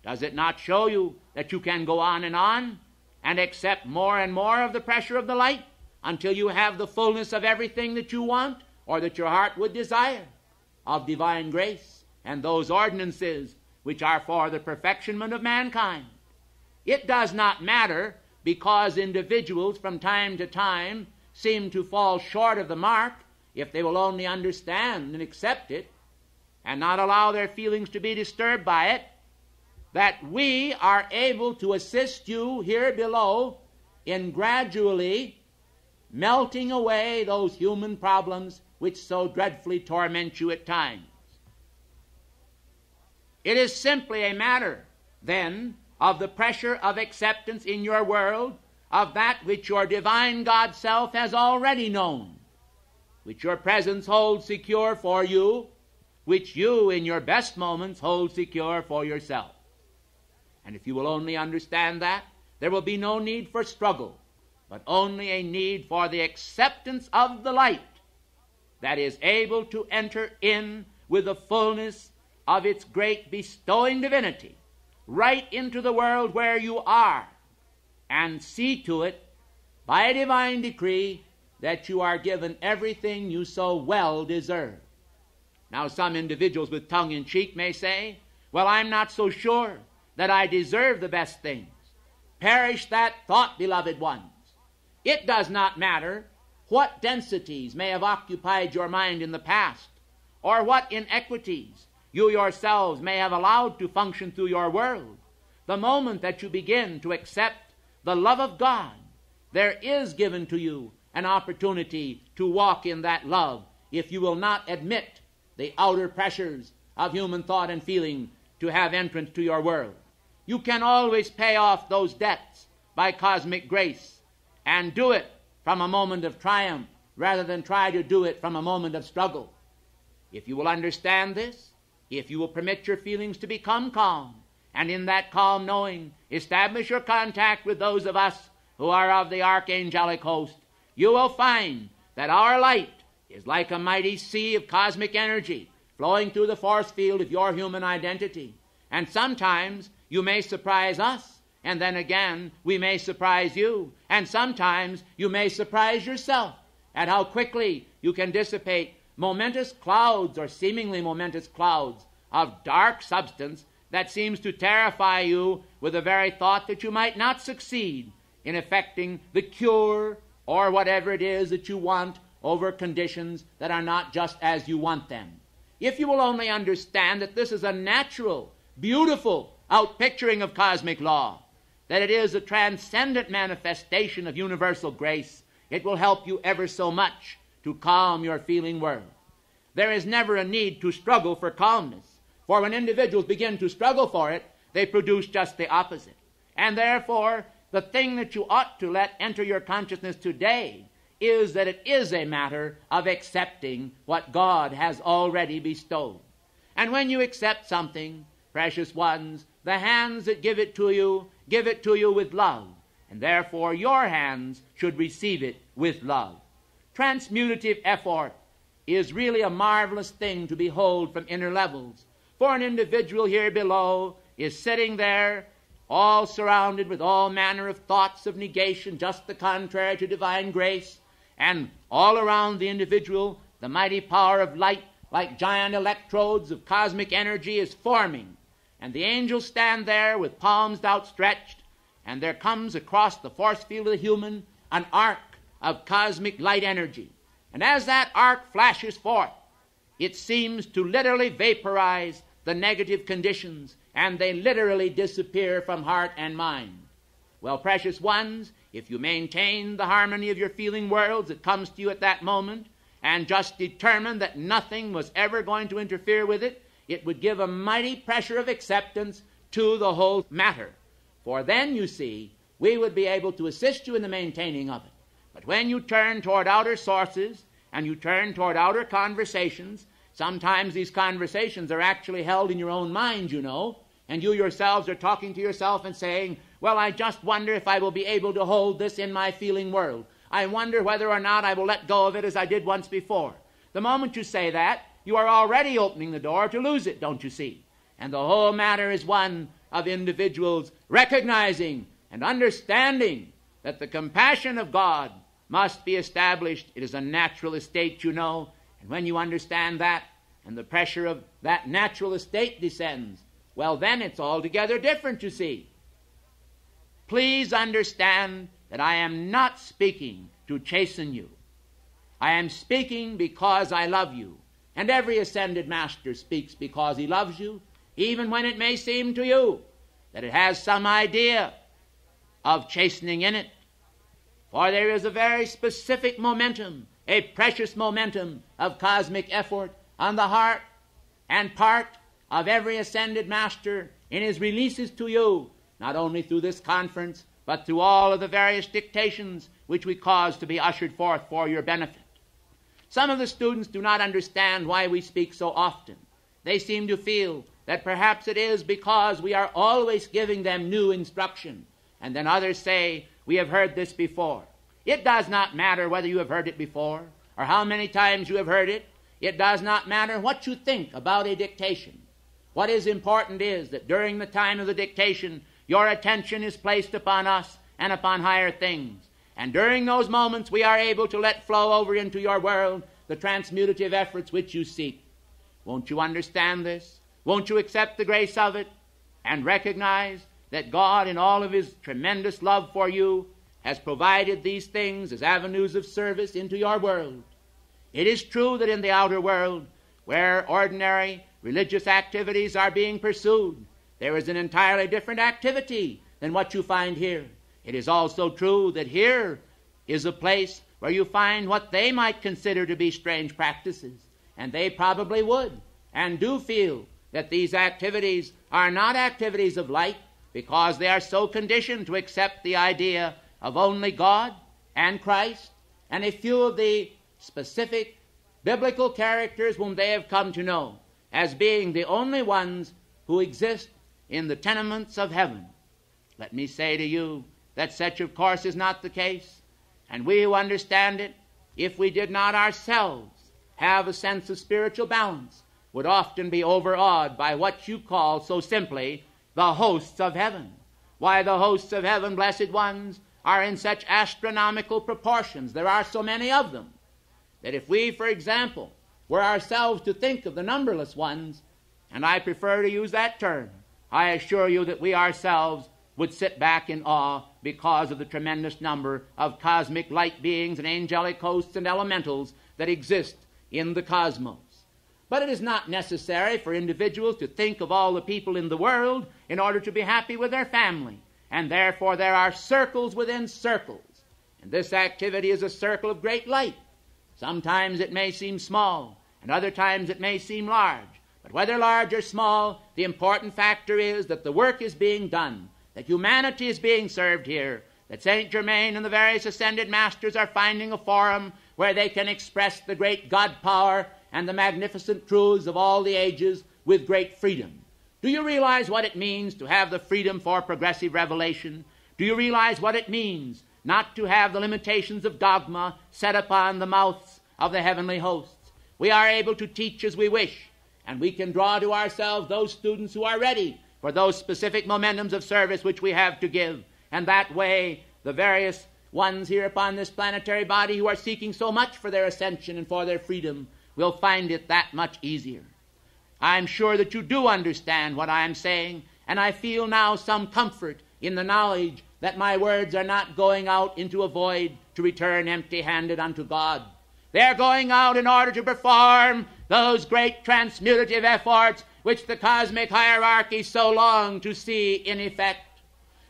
does it not show you that you can go on and on and accept more and more of the pressure of the light until you have the fullness of everything that you want or that your heart would desire of divine grace and those ordinances which are for the perfectionment of mankind? It does not matter because individuals from time to time seem to fall short of the mark if they will only understand and accept it and not allow their feelings to be disturbed by it that we are able to assist you here below in gradually melting away those human problems which so dreadfully torment you at times. It is simply a matter, then, of the pressure of acceptance in your world of that which your divine God self has already known, which your presence holds secure for you, which you in your best moments hold secure for yourself. And if you will only understand that, there will be no need for struggle, but only a need for the acceptance of the light that is able to enter in with the fullness of its great bestowing divinity right into the world where you are and see to it by a divine decree that you are given everything you so well deserve. Now, some individuals with tongue in cheek may say, Well, I'm not so sure that I deserve the best things. Perish that thought, beloved ones. It does not matter what densities may have occupied your mind in the past, or what inequities you yourselves may have allowed to function through your world. The moment that you begin to accept the love of God, there is given to you an opportunity to walk in that love if you will not admit the outer pressures of human thought and feeling to have entrance to your world. You can always pay off those debts by cosmic grace and do it from a moment of triumph rather than try to do it from a moment of struggle. If you will understand this, if you will permit your feelings to become calm, and in that calm knowing establish your contact with those of us who are of the archangelic host, you will find that our light is like a mighty sea of cosmic energy flowing through the force field of your human identity. And sometimes you may surprise us, and then again, we may surprise you, and sometimes you may surprise yourself at how quickly you can dissipate momentous clouds or seemingly momentous clouds of dark substance that seems to terrify you with the very thought that you might not succeed in effecting the cure or whatever it is that you want over conditions that are not just as you want them. If you will only understand that this is a natural, beautiful, outpicturing of cosmic law, that it is a transcendent manifestation of universal grace, it will help you ever so much to calm your feeling world. There is never a need to struggle for calmness, for when individuals begin to struggle for it, they produce just the opposite. And therefore, the thing that you ought to let enter your consciousness today is that it is a matter of accepting what God has already bestowed. And when you accept something, precious ones, the hands that give it to you give it to you with love. and therefore your hands should receive it with love. Transmutative effort is really a marvelous thing to behold from inner levels. For an individual here below is sitting there, all surrounded with all manner of thoughts of negation, just the contrary to divine grace, and all around the individual, the mighty power of light, like giant electrodes of cosmic energy, is forming. And the angels stand there with palms outstretched, and there comes across the force field of the human an arc of cosmic light energy. And as that arc flashes forth, it seems to literally vaporize the negative conditions, and they literally disappear from heart and mind. Well, precious ones, if you maintain the harmony of your feeling worlds that comes to you at that moment, and just determine that nothing was ever going to interfere with it, it would give a mighty pressure of acceptance to the whole matter. For then, you see, we would be able to assist you in the maintaining of it. But when you turn toward outer sources and you turn toward outer conversations, sometimes these conversations are actually held in your own mind, you know, and you yourselves are talking to yourself and saying, Well, I just wonder if I will be able to hold this in my feeling world. I wonder whether or not I will let go of it as I did once before. The moment you say that, you are already opening the door to lose it, don't you see? And the whole matter is one of individuals recognizing and understanding that the compassion of God must be established. It is a natural estate, you know. And when you understand that, and the pressure of that natural estate descends, well, then it's altogether different, you see. Please understand that I am not speaking to chasten you. I am speaking because I love you. And every ascended master speaks because he loves you, even when it may seem to you that it has some idea of chastening in it. For there is a very specific momentum, a precious momentum of cosmic effort on the heart and part of every ascended master in his releases to you, not only through this conference, but through all of the various dictations which we cause to be ushered forth for your benefit. Some of the students do not understand why we speak so often. They seem to feel that perhaps it is because we are always giving them new instruction. And then others say, We have heard this before. It does not matter whether you have heard it before or how many times you have heard it. It does not matter what you think about a dictation. What is important is that during the time of the dictation, your attention is placed upon us and upon higher things. And during those moments, we are able to let flow over into your world the transmutative efforts which you seek. Won't you understand this? Won't you accept the grace of it and recognize that God, in all of His tremendous love for you, has provided these things as avenues of service into your world? It is true that in the outer world, where ordinary religious activities are being pursued, there is an entirely different activity than what you find here. It is also true that here is a place where you find what they might consider to be strange practices, and they probably would and do feel that these activities are not activities of light because they are so conditioned to accept the idea of only God and Christ and a few of the specific biblical characters whom they have come to know as being the only ones who exist in the tenements of heaven. Let me say to you that such, of course, is not the case. And we who understand it, if we did not ourselves have a sense of spiritual balance, would often be overawed by what you call so simply the hosts of heaven. Why, the hosts of heaven, blessed ones, are in such astronomical proportions. There are so many of them that if we, for example, were ourselves to think of the numberless ones, and I prefer to use that term, I assure you that we ourselves would sit back in awe because of the tremendous number of cosmic light beings and angelic hosts and elementals that exist in the cosmos. But it is not necessary for individuals to think of all the people in the world in order to be happy with their family. And therefore, there are circles within circles. And this activity is a circle of great light. Sometimes it may seem small, and other times it may seem large. But whether large or small, the important factor is that the work is being done, that humanity is being served here, that St. Germain and the various ascended masters are finding a forum where they can express the great God power and the magnificent truths of all the ages with great freedom. Do you realize what it means to have the freedom for progressive revelation? Do you realize what it means not to have the limitations of dogma set upon the mouths of the heavenly hosts? We are able to teach as we wish, and we can draw to ourselves those students who are ready for those specific momentums of service which we have to give. And that way, the various ones here upon this planetary body who are seeking so much for their ascension and for their freedom will find it that much easier. I'm sure that you do understand what I am saying, and I feel now some comfort in the knowledge that my words are not going out into a void to return empty handed unto God. They're going out in order to perform those great transmutative efforts which the cosmic hierarchy so long to see in effect.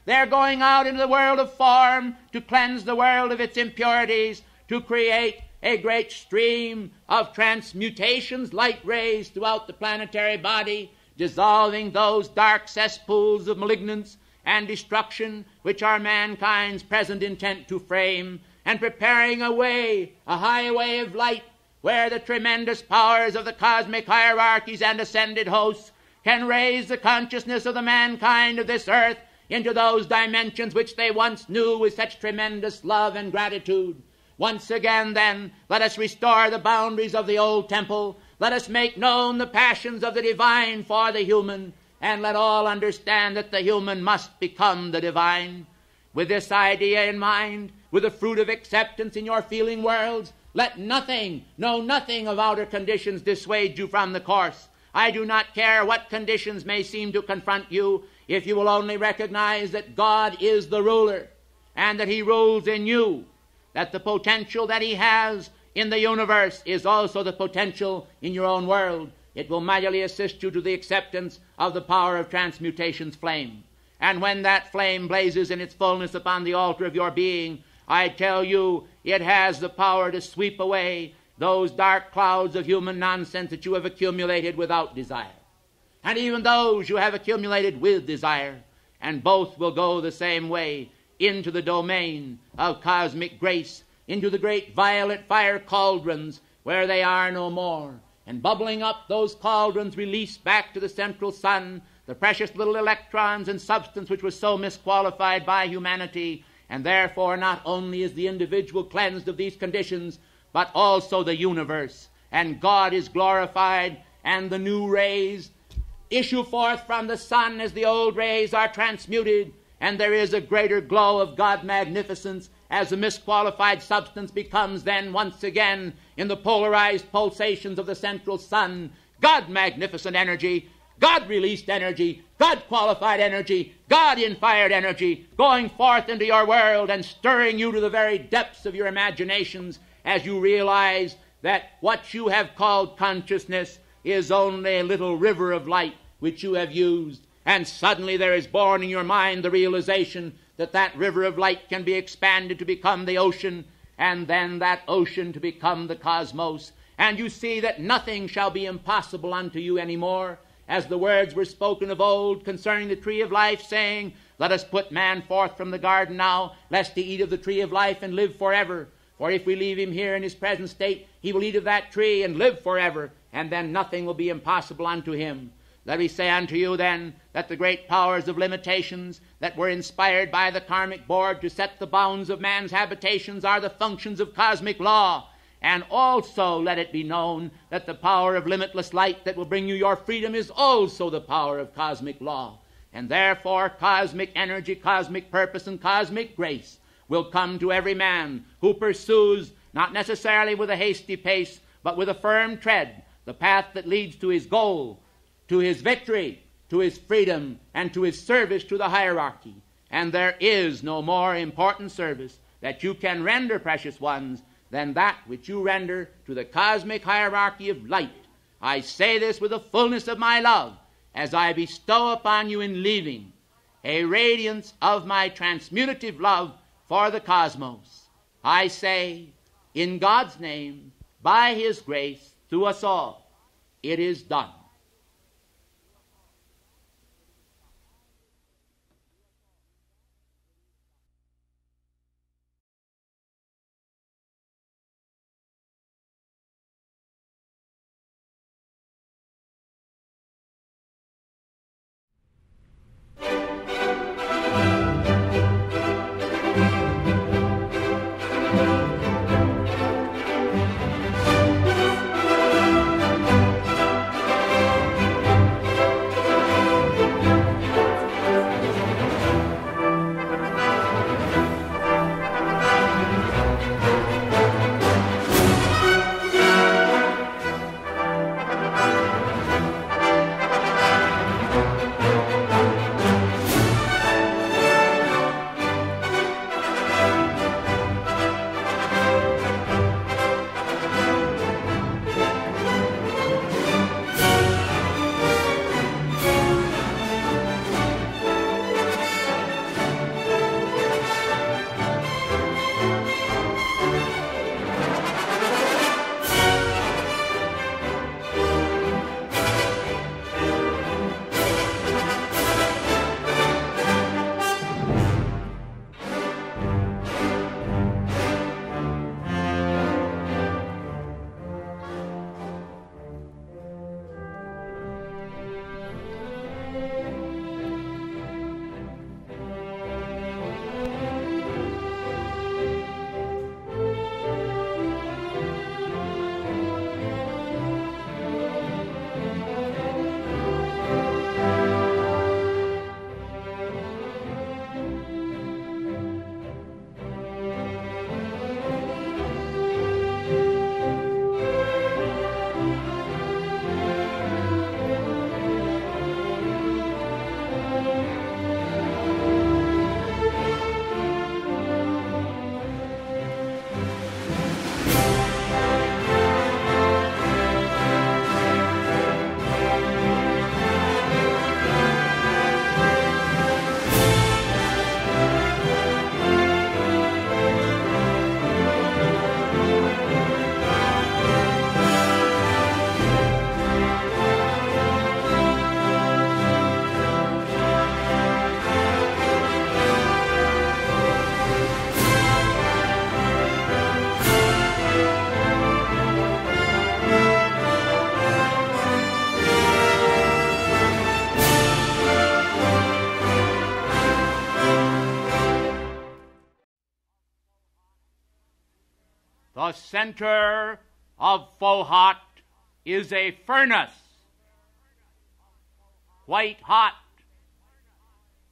They're going out into the world of form to cleanse the world of its impurities, to create a great stream of transmutations, light rays throughout the planetary body, dissolving those dark cesspools of malignance and destruction which are mankind's present intent to frame, and preparing a way, a highway of light, where the tremendous powers of the cosmic hierarchies and ascended hosts can raise the consciousness of the mankind of this earth into those dimensions which they once knew with such tremendous love and gratitude. Once again, then, let us restore the boundaries of the old temple. Let us make known the passions of the divine for the human, and let all understand that the human must become the divine. With this idea in mind, with the fruit of acceptance in your feeling worlds, let nothing, no nothing of outer conditions dissuade you from the course. I do not care what conditions may seem to confront you if you will only recognize that God is the ruler and that He rules in you, that the potential that He has in the universe is also the potential in your own world. It will mightily assist you to the acceptance of the power of transmutation's flame. And when that flame blazes in its fullness upon the altar of your being, I tell you, it has the power to sweep away those dark clouds of human nonsense that you have accumulated without desire and even those you have accumulated with desire, and both will go the same way into the domain of cosmic grace, into the great violet fire cauldrons where they are no more. And bubbling up those cauldrons release back to the central sun the precious little electrons and substance which was so misqualified by humanity. And therefore, not only is the individual cleansed of these conditions, but also the universe. And God is glorified, and the new rays issue forth from the sun as the old rays are transmuted, and there is a greater glow of God magnificence as the misqualified substance becomes then once again in the polarized pulsations of the central sun. God magnificent energy, God released energy, God qualified energy, God infired energy, going forth into your world and stirring you to the very depths of your imaginations as you realize that what you have called consciousness is only a little river of light which you have used, and suddenly there is born in your mind the realization that that river of light can be expanded to become the ocean, and then that ocean to become the cosmos. And you see that nothing shall be impossible unto you any more, as the words were spoken of old concerning the tree of life, saying, Let us put man forth from the garden now, lest he eat of the tree of life and live forever. For if we leave him here in his present state, he will eat of that tree and live forever, and then nothing will be impossible unto him. Let me say unto you then that the great powers of limitations that were inspired by the karmic board to set the bounds of man's habitations are the functions of cosmic law. And also let it be known that the power of limitless light that will bring you your freedom is also the power of cosmic law. And therefore, cosmic energy, cosmic purpose, and cosmic grace will come to every man who pursues, not necessarily with a hasty pace, but with a firm tread, the path that leads to his goal to his victory, to his freedom, and to his service to the hierarchy. And there is no more important service that you can render, precious ones, than that which you render to the cosmic hierarchy of light. I say this with the fullness of my love as I bestow upon you in leaving a radiance of my transmutative love for the cosmos. I say, in God's name, by His grace, through us all, it is done. Center of Fohat is a furnace, white hot,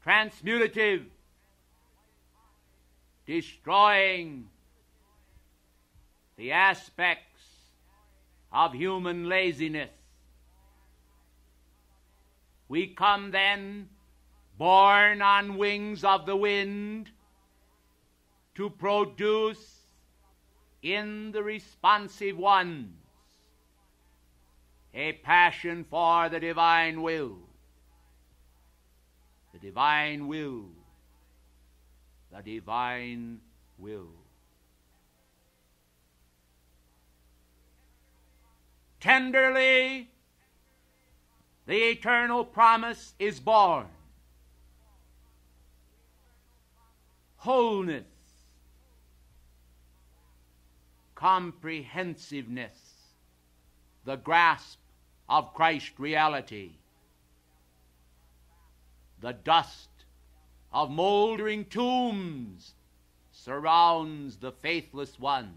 transmutative, destroying the aspects of human laziness. We come then, borne on wings of the wind, to produce in the responsive ones a passion for the divine will. The divine will. The divine will. Tenderly, the eternal promise is born. Wholeness, comprehensiveness, the grasp of Christ reality. The dust of moldering tombs surrounds the faithless ones.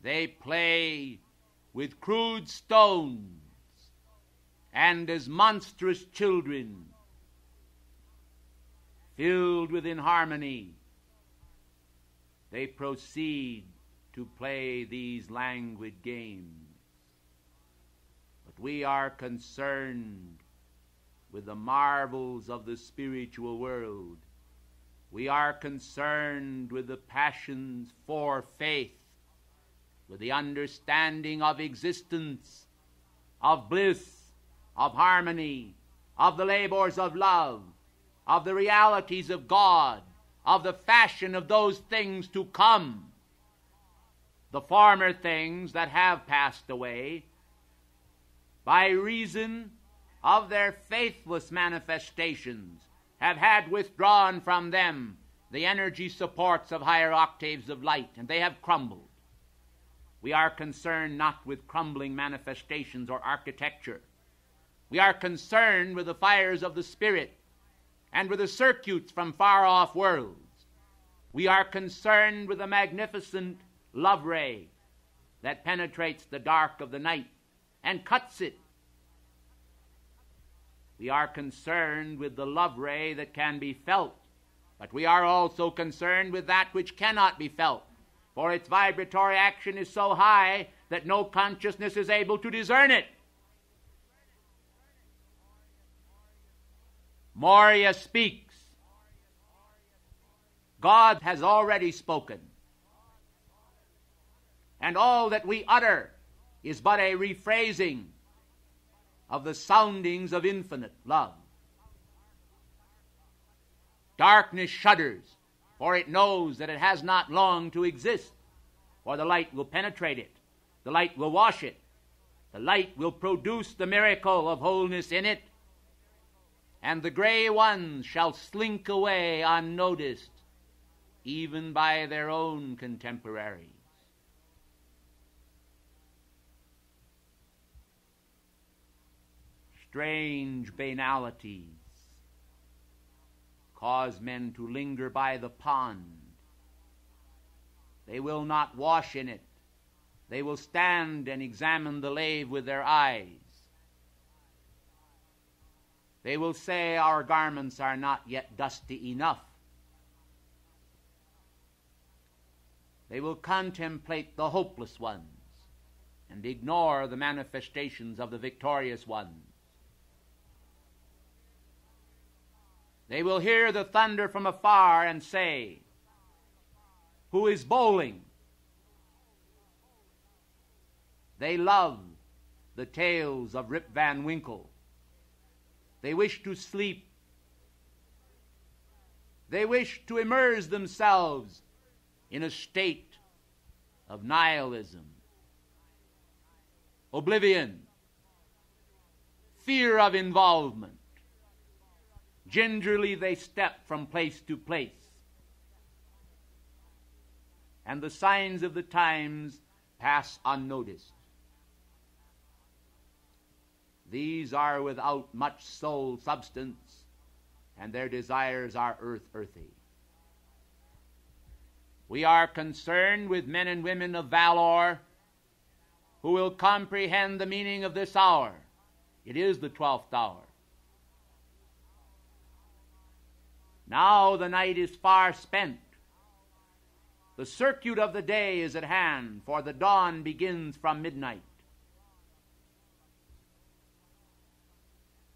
They play with crude stones, and as monstrous children, filled with inharmony, they proceed to play these languid games. But we are concerned with the marvels of the spiritual world. We are concerned with the passions for faith, with the understanding of existence, of bliss, of harmony, of the labors of love, of the realities of God, of the fashion of those things to come. The former things that have passed away, by reason of their faithless manifestations, have had withdrawn from them the energy supports of higher octaves of light, and they have crumbled. We are concerned not with crumbling manifestations or architecture. We are concerned with the fires of the Spirit and with the circuits from far off worlds. We are concerned with the magnificent love ray that penetrates the dark of the night and cuts it. We are concerned with the love ray that can be felt, but we are also concerned with that which cannot be felt, for its vibratory action is so high that no consciousness is able to discern it. Morya speaks. God has already spoken. And all that we utter is but a rephrasing of the soundings of infinite love. Darkness shudders, for it knows that it has not long to exist, for the light will penetrate it, the light will wash it, the light will produce the miracle of wholeness in it, and the gray ones shall slink away unnoticed, even by their own contemporaries. Strange banalities cause men to linger by the pond. They will not wash in it. They will stand and examine the lave with their eyes. They will say, Our garments are not yet dusty enough. They will contemplate the hopeless ones and ignore the manifestations of the victorious ones. They will hear the thunder from afar and say, Who is bowling? They love the tales of Rip Van Winkle. They wish to sleep. They wish to immerse themselves in a state of nihilism, oblivion, fear of involvement. Gingerly they step from place to place. And the signs of the times pass unnoticed. These are without much soul substance, and their desires are earth earthy. We are concerned with men and women of valor who will comprehend the meaning of this hour. It is the twelfth hour. Now the night is far spent. The circuit of the day is at hand, for the dawn begins from midnight.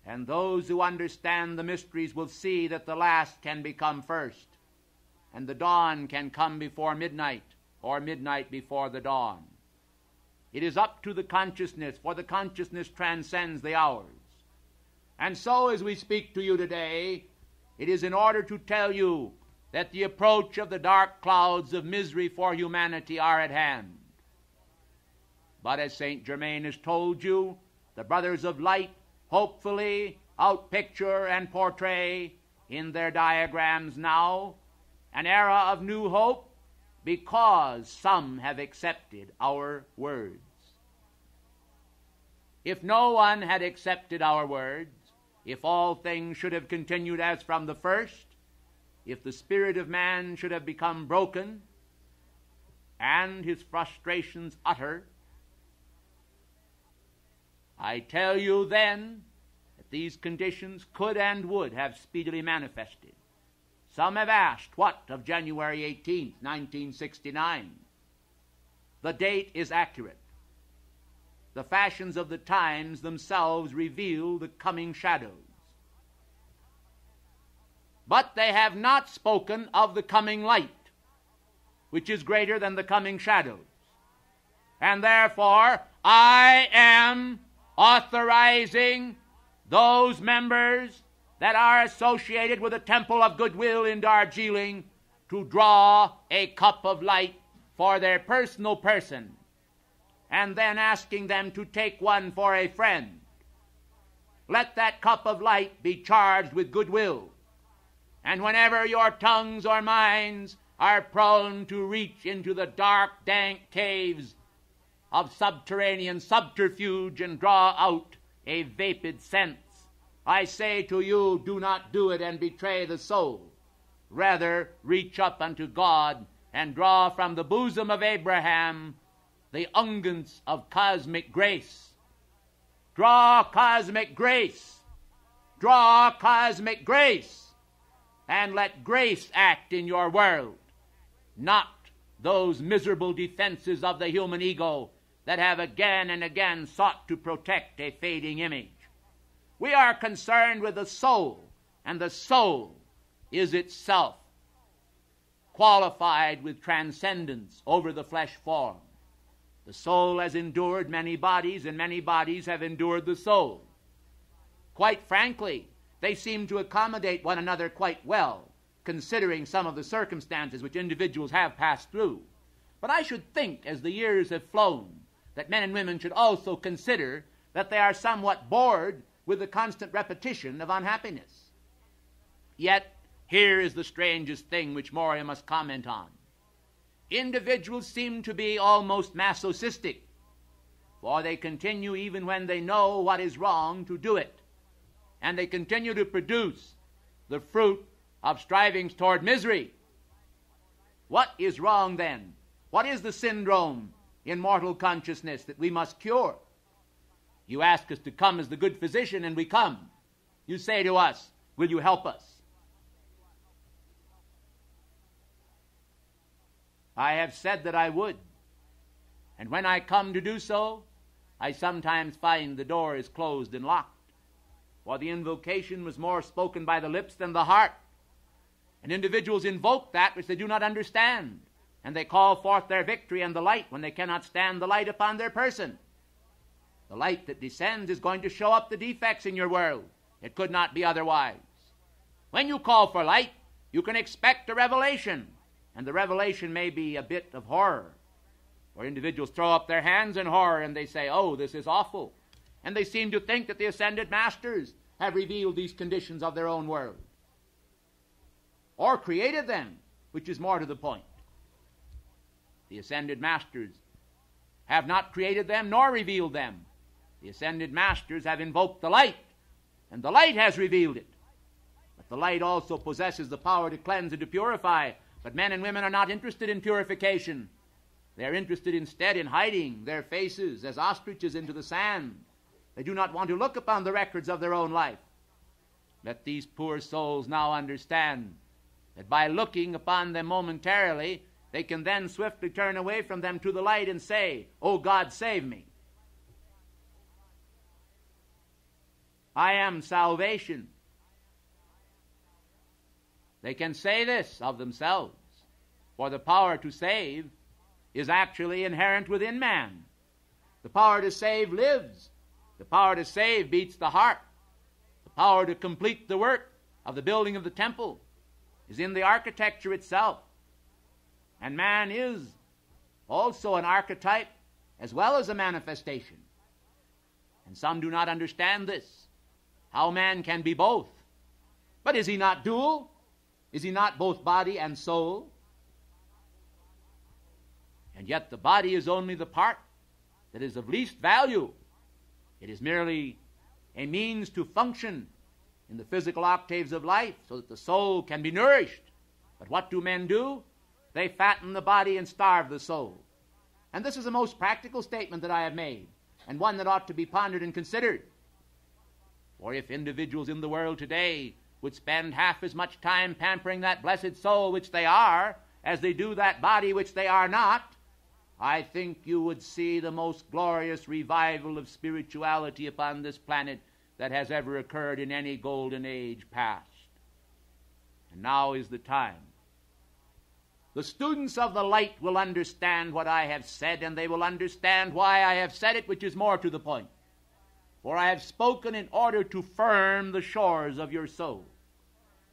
And those who understand the mysteries will see that the last can become first, and the dawn can come before midnight, or midnight before the dawn. It is up to the consciousness, for the consciousness transcends the hours. And so, as we speak to you today, it is in order to tell you that the approach of the dark clouds of misery for humanity are at hand. But as St. Germain has told you, the brothers of light hopefully outpicture and portray in their diagrams now an era of new hope because some have accepted our words. If no one had accepted our words, if all things should have continued as from the first, if the spirit of man should have become broken and his frustrations utter, I tell you then that these conditions could and would have speedily manifested. Some have asked, what of January 18, 1969? The date is accurate. The fashions of the times themselves reveal the coming shadows. But they have not spoken of the coming light, which is greater than the coming shadows. And therefore, I am authorizing those members that are associated with the Temple of Goodwill in Darjeeling to draw a cup of light for their personal person, and then asking them to take one for a friend. Let that cup of light be charged with goodwill. And whenever your tongues or minds are prone to reach into the dark, dank caves of subterranean subterfuge and draw out a vapid sense, I say to you, do not do it and betray the soul. Rather, reach up unto God and draw from the bosom of Abraham the unguents of cosmic grace. Draw cosmic grace. Draw cosmic grace. And let grace act in your world, not those miserable defenses of the human ego that have again and again sought to protect a fading image. We are concerned with the soul, and the soul is itself qualified with transcendence over the flesh form. The soul has endured many bodies, and many bodies have endured the soul. Quite frankly, they seem to accommodate one another quite well, considering some of the circumstances which individuals have passed through. But I should think, as the years have flown, that men and women should also consider that they are somewhat bored with the constant repetition of unhappiness. Yet, here is the strangest thing which Morya must comment on. Individuals seem to be almost masochistic, for they continue, even when they know what is wrong, to do it. And they continue to produce the fruit of strivings toward misery. What is wrong then? What is the syndrome in mortal consciousness that we must cure? You ask us to come as the good physician, and we come. You say to us, Will you help us? I have said that I would. And when I come to do so, I sometimes find the door is closed and locked. For the invocation was more spoken by the lips than the heart. And individuals invoke that which they do not understand. And they call forth their victory and the light when they cannot stand the light upon their person. The light that descends is going to show up the defects in your world. It could not be otherwise. When you call for light, you can expect a revelation and the revelation may be a bit of horror. Where individuals throw up their hands in horror and they say, Oh, this is awful. And they seem to think that the ascended masters have revealed these conditions of their own world. Or created them, which is more to the point. The ascended masters have not created them nor revealed them. The ascended masters have invoked the light, and the light has revealed it. But the light also possesses the power to cleanse and to purify, But men and women are not interested in purification. They are interested instead in hiding their faces as ostriches into the sand. They do not want to look upon the records of their own life. Let these poor souls now understand that by looking upon them momentarily, they can then swiftly turn away from them to the light and say, Oh God, save me. I am salvation. They can say this of themselves, for the power to save is actually inherent within man. The power to save lives. The power to save beats the heart. The power to complete the work of the building of the temple is in the architecture itself. And man is also an archetype as well as a manifestation. And some do not understand this how man can be both. But is he not dual? Is he not both body and soul? And yet the body is only the part that is of least value. It is merely a means to function in the physical octaves of life so that the soul can be nourished. But what do men do? They fatten the body and starve the soul. And this is a most practical statement that I have made, and one that ought to be pondered and considered. For if individuals in the world today would spend half as much time pampering that blessed soul which they are as they do that body which they are not, I think you would see the most glorious revival of spirituality upon this planet that has ever occurred in any golden age past. And now is the time. The students of the light will understand what I have said, and they will understand why I have said it, which is more to the point. For I have spoken in order to firm the shores of your soul.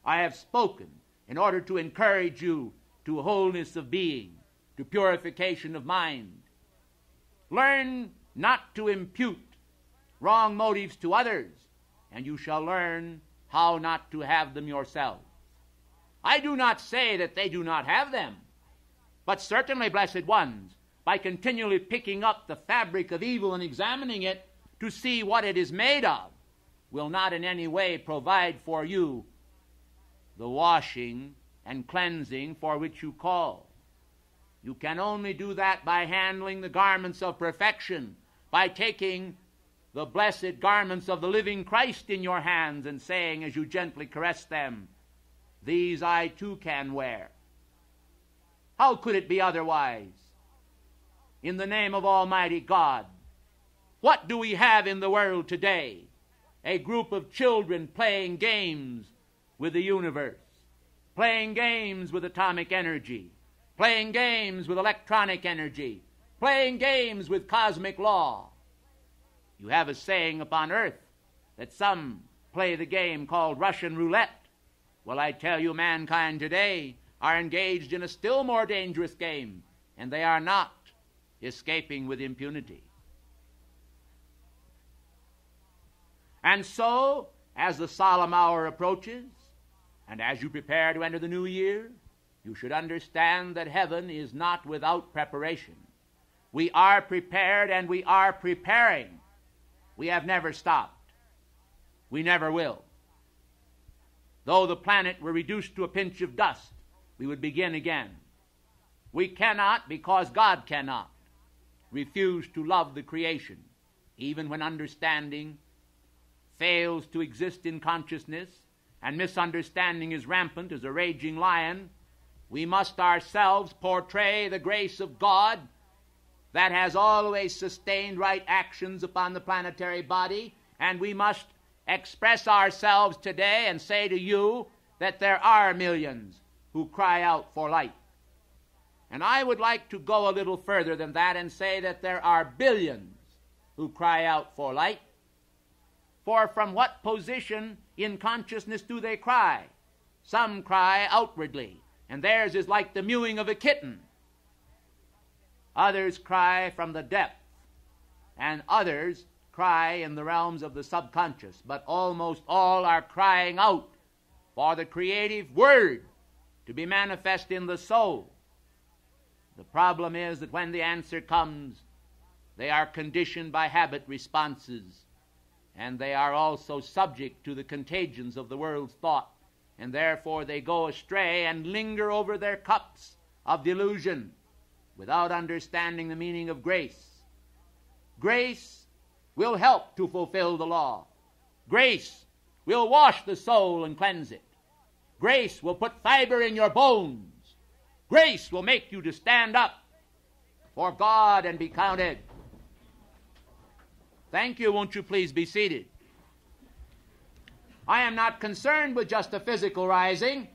I have spoken in order to encourage you to wholeness of being, to purification of mind. Learn not to impute wrong motives to others, and you shall learn how not to have them yourself. I do not say that they do not have them, but certainly, blessed ones, by continually picking up the fabric of evil and examining it, to see what it is made of will not in any way provide for you the washing and cleansing for which you call. You can only do that by handling the garments of perfection, by taking the blessed garments of the living Christ in your hands and saying, as you gently caress them, These I too can wear. How could it be otherwise? In the name of Almighty God, what do we have in the world today? A group of children playing games with the universe, playing games with atomic energy, playing games with electronic energy, playing games with cosmic law. You have a saying upon earth that some play the game called Russian roulette. Well, I tell you, mankind today are engaged in a still more dangerous game, and they are not escaping with impunity. And so, as the solemn hour approaches, and as you prepare to enter the new year, you should understand that heaven is not without preparation. We are prepared and we are preparing. We have never stopped. We never will. Though the planet were reduced to a pinch of dust, we would begin again. We cannot, because God cannot, refuse to love the creation, even when understanding fails to exist in consciousness and misunderstanding is rampant as a raging lion, we must ourselves portray the grace of God that has always sustained right actions upon the planetary body, and we must express ourselves today and say to you that there are millions who cry out for light. And I would like to go a little further than that and say that there are billions who cry out for light. For from what position in consciousness do they cry? Some cry outwardly, and theirs is like the mewing of a kitten. Others cry from the depth, and others cry in the realms of the subconscious, but almost all are crying out for the creative word to be manifest in the soul. The problem is that when the answer comes, they are conditioned by habit responses and they are also subject to the contagions of the world's thought and therefore they go astray and linger over their cups of delusion without understanding the meaning of grace. Grace will help to fulfill the law. Grace will wash the soul and cleanse it. Grace will put fiber in your bones. Grace will make you to stand up for God and be counted. Thank you. Won't you please be seated? I am not concerned with just a physical rising.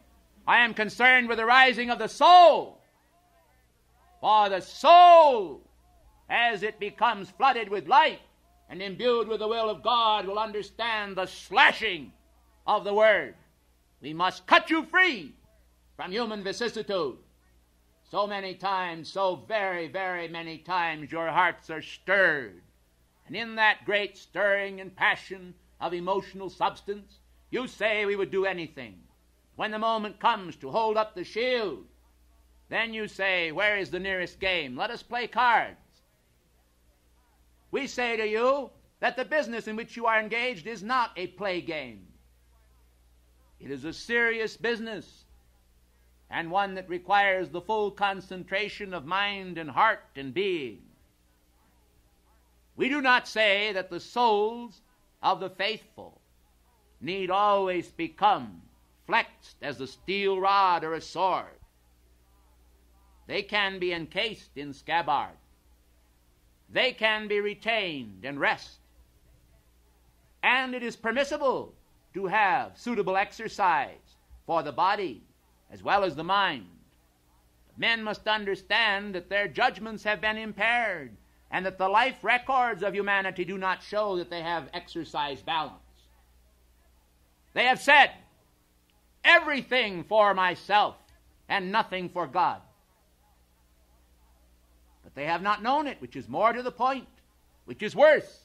I am concerned with the rising of the soul. For the soul, as it becomes flooded with light and imbued with the will of God, will understand the slashing of the Word. We must cut you free from human vicissitude. So many times, so very, very many times, your hearts are stirred. And in that great stirring and passion of emotional substance, you say we would do anything. When the moment comes to hold up the shield, then you say, Where is the nearest game? Let us play cards. We say to you that the business in which you are engaged is not a play game. It is a serious business and one that requires the full concentration of mind and heart and being. We do not say that the souls of the faithful need always become flexed as a steel rod or a sword. They can be encased in scabbard. They can be retained and rest. And it is permissible to have suitable exercise for the body as well as the mind. But men must understand that their judgments have been impaired and that the life records of humanity do not show that they have exercised balance. They have said, everything for myself and nothing for God. But they have not known it, which is more to the point, which is worse.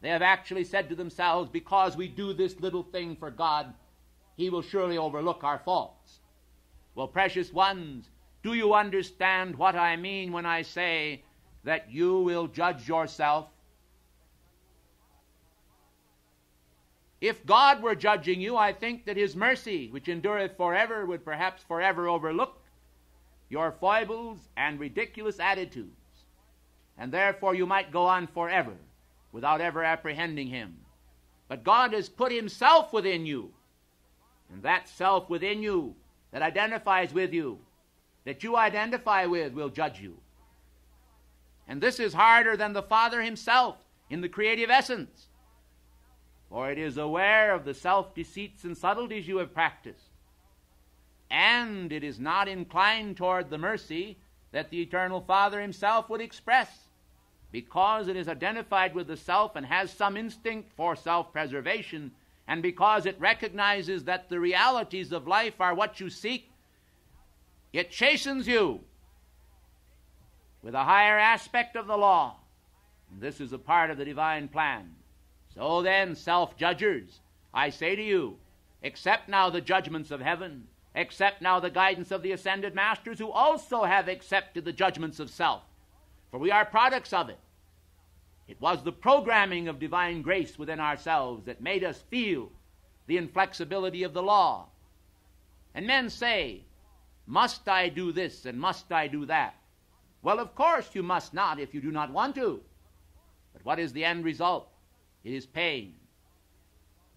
They have actually said to themselves, because we do this little thing for God, He will surely overlook our faults. Well, precious ones, do you understand what I mean when I say that you will judge yourself If God were judging you, I think that His mercy, which endureth forever, would perhaps forever overlook your foibles and ridiculous attitudes, and therefore you might go on forever without ever apprehending Him. But God has put Himself within you, and that self within you that identifies with you, that you identify with, will judge you. And this is harder than the Father Himself in the creative essence for it is aware of the self deceits and subtleties you have practiced. And it is not inclined toward the mercy that the Eternal Father Himself would express, because it is identified with the self and has some instinct for self preservation, and because it recognizes that the realities of life are what you seek, it chastens you with a higher aspect of the law. This is a part of the divine plan. So then, self judgers, I say to you, accept now the judgments of heaven, accept now the guidance of the ascended masters who also have accepted the judgments of self, for we are products of it. It was the programming of divine grace within ourselves that made us feel the inflexibility of the law. And men say, Must I do this and must I do that? Well, of course you must not if you do not want to. But what is the end result? It is pain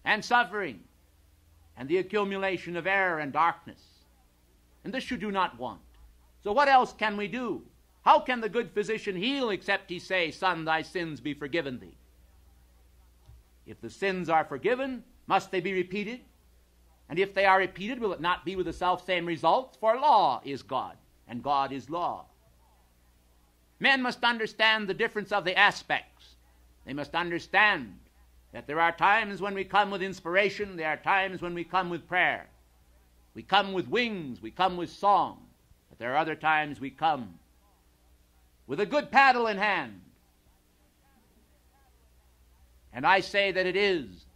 and suffering and the accumulation of error and darkness. And this you do not want. So what else can we do? How can the good physician heal except he say, Son, thy sins be forgiven thee? If the sins are forgiven, must they be repeated? And if they are repeated, will it not be with the self same results? For law is God, and God is law. Men must understand the difference of the aspects. They must understand that there are times when we come with inspiration, there are times when we come with prayer. We come with wings, we come with song, but there are other times we come with a good paddle in hand. And I say that it is.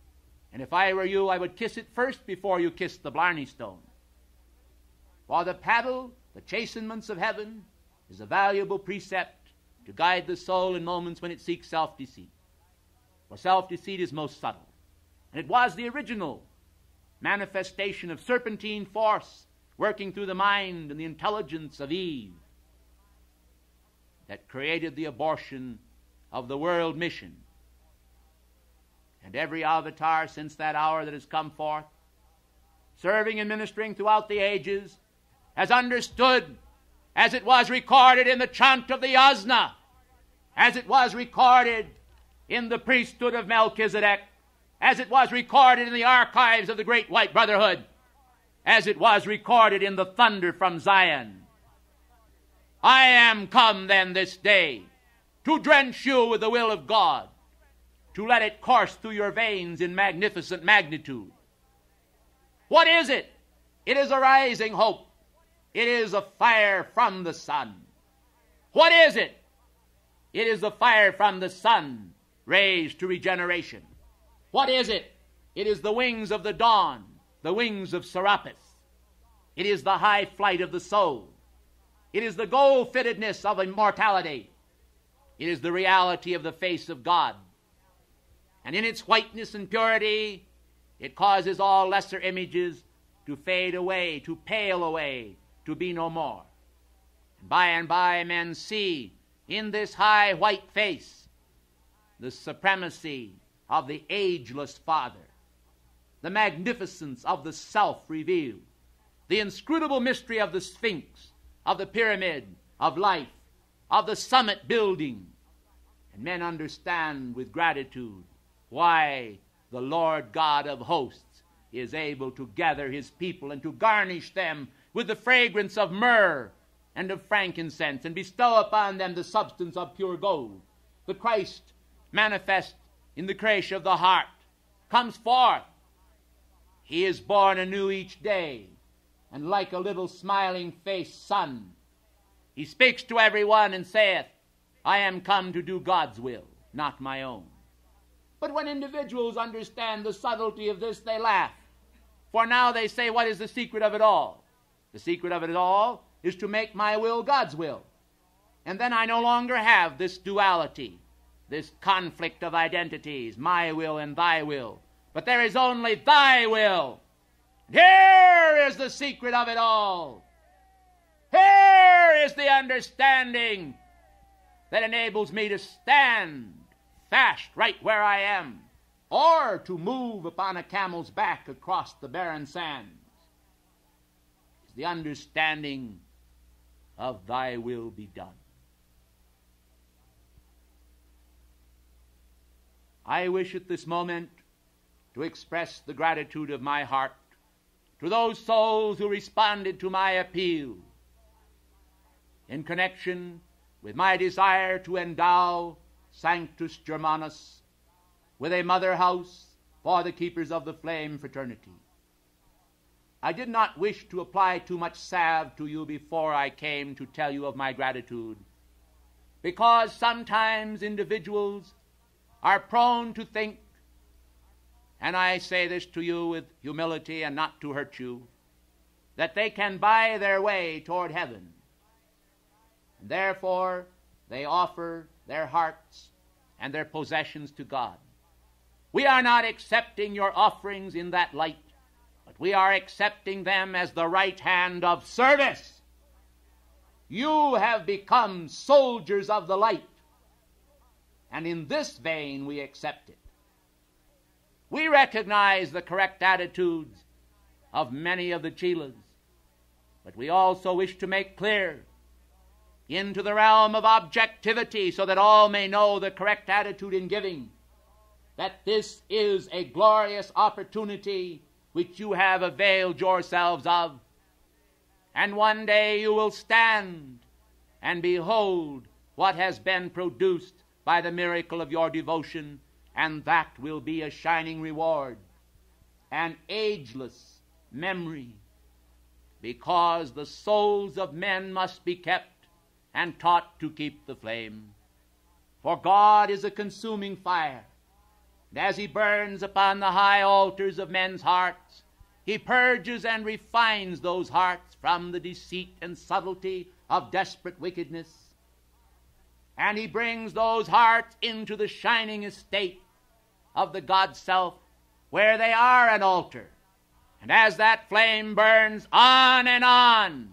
And if I were you, I would kiss it first before you kiss the Blarney Stone. For the paddle, the chastenments of heaven, is a valuable precept to guide the soul in moments when it seeks self deceit. For self deceit is most subtle. And it was the original manifestation of serpentine force working through the mind and the intelligence of Eve that created the abortion of the world mission. And every avatar since that hour that has come forth, serving and ministering throughout the ages, has understood, as it was recorded in the chant of the Yasna, as it was recorded in the priesthood of Melchizedek, as it was recorded in the archives of the Great White Brotherhood, as it was recorded in the thunder from Zion. I am come then this day to drench you with the will of God, to let it course through your veins in magnificent magnitude. What is it? It is a rising hope. It is a fire from the sun. What is it? It is the fire from the sun raised to regeneration. What is it? It is the wings of the dawn, the wings of Serapis. It is the high flight of the soul. It is the gold fittedness of immortality. It is the reality of the face of God. And in its whiteness and purity, it causes all lesser images to fade away, to pale away, to be no more. And by and by, men see in this high white face the supremacy of the ageless Father, the magnificence of the self revealed, the inscrutable mystery of the Sphinx, of the pyramid, of life, of the summit building. And men understand with gratitude why the Lord God of hosts is able to gather his people and to garnish them with the fragrance of myrrh and of frankincense and bestow upon them the substance of pure gold. The Christ manifest in the creation of the heart comes forth. He is born anew each day, and like a little smiling faced son, he speaks to everyone and saith, I am come to do God's will, not my own. But when individuals understand the subtlety of this, they laugh. For now they say, What is the secret of it all? The secret of it all is to make my will God's will. And then I no longer have this duality this conflict of identities, my will and thy will. But there is only thy will. Here is the secret of it all. Here is the understanding that enables me to stand fast right where I am, or to move upon a camel's back across the barren sands. Is the understanding of thy will be done. I wish at this moment to express the gratitude of my heart to those souls who responded to my appeal in connection with my desire to endow Sanctus Germanus with a mother house for the keepers of the flame fraternity. I did not wish to apply too much salve to you before I came to tell you of my gratitude, because sometimes individuals are prone to think, and I say this to you with humility and not to hurt you, that they can buy their way toward heaven. And therefore, they offer their hearts and their possessions to God. We are not accepting your offerings in that light, but we are accepting them as the right hand of service. You have become soldiers of the light and in this vein we accept it. We recognize the correct attitudes of many of the Chelas, but we also wish to make clear into the realm of objectivity so that all may know the correct attitude in giving that this is a glorious opportunity which you have availed yourselves of. And one day you will stand and behold what has been produced by the miracle of your devotion, and that will be a shining reward, an ageless memory, because the souls of men must be kept and taught to keep the flame. For God is a consuming fire, and as He burns upon the high altars of men's hearts, He purges and refines those hearts from the deceit and subtlety of desperate wickedness and he brings those hearts into the shining estate of the God self, where they are an altar, And as that flame burns on and on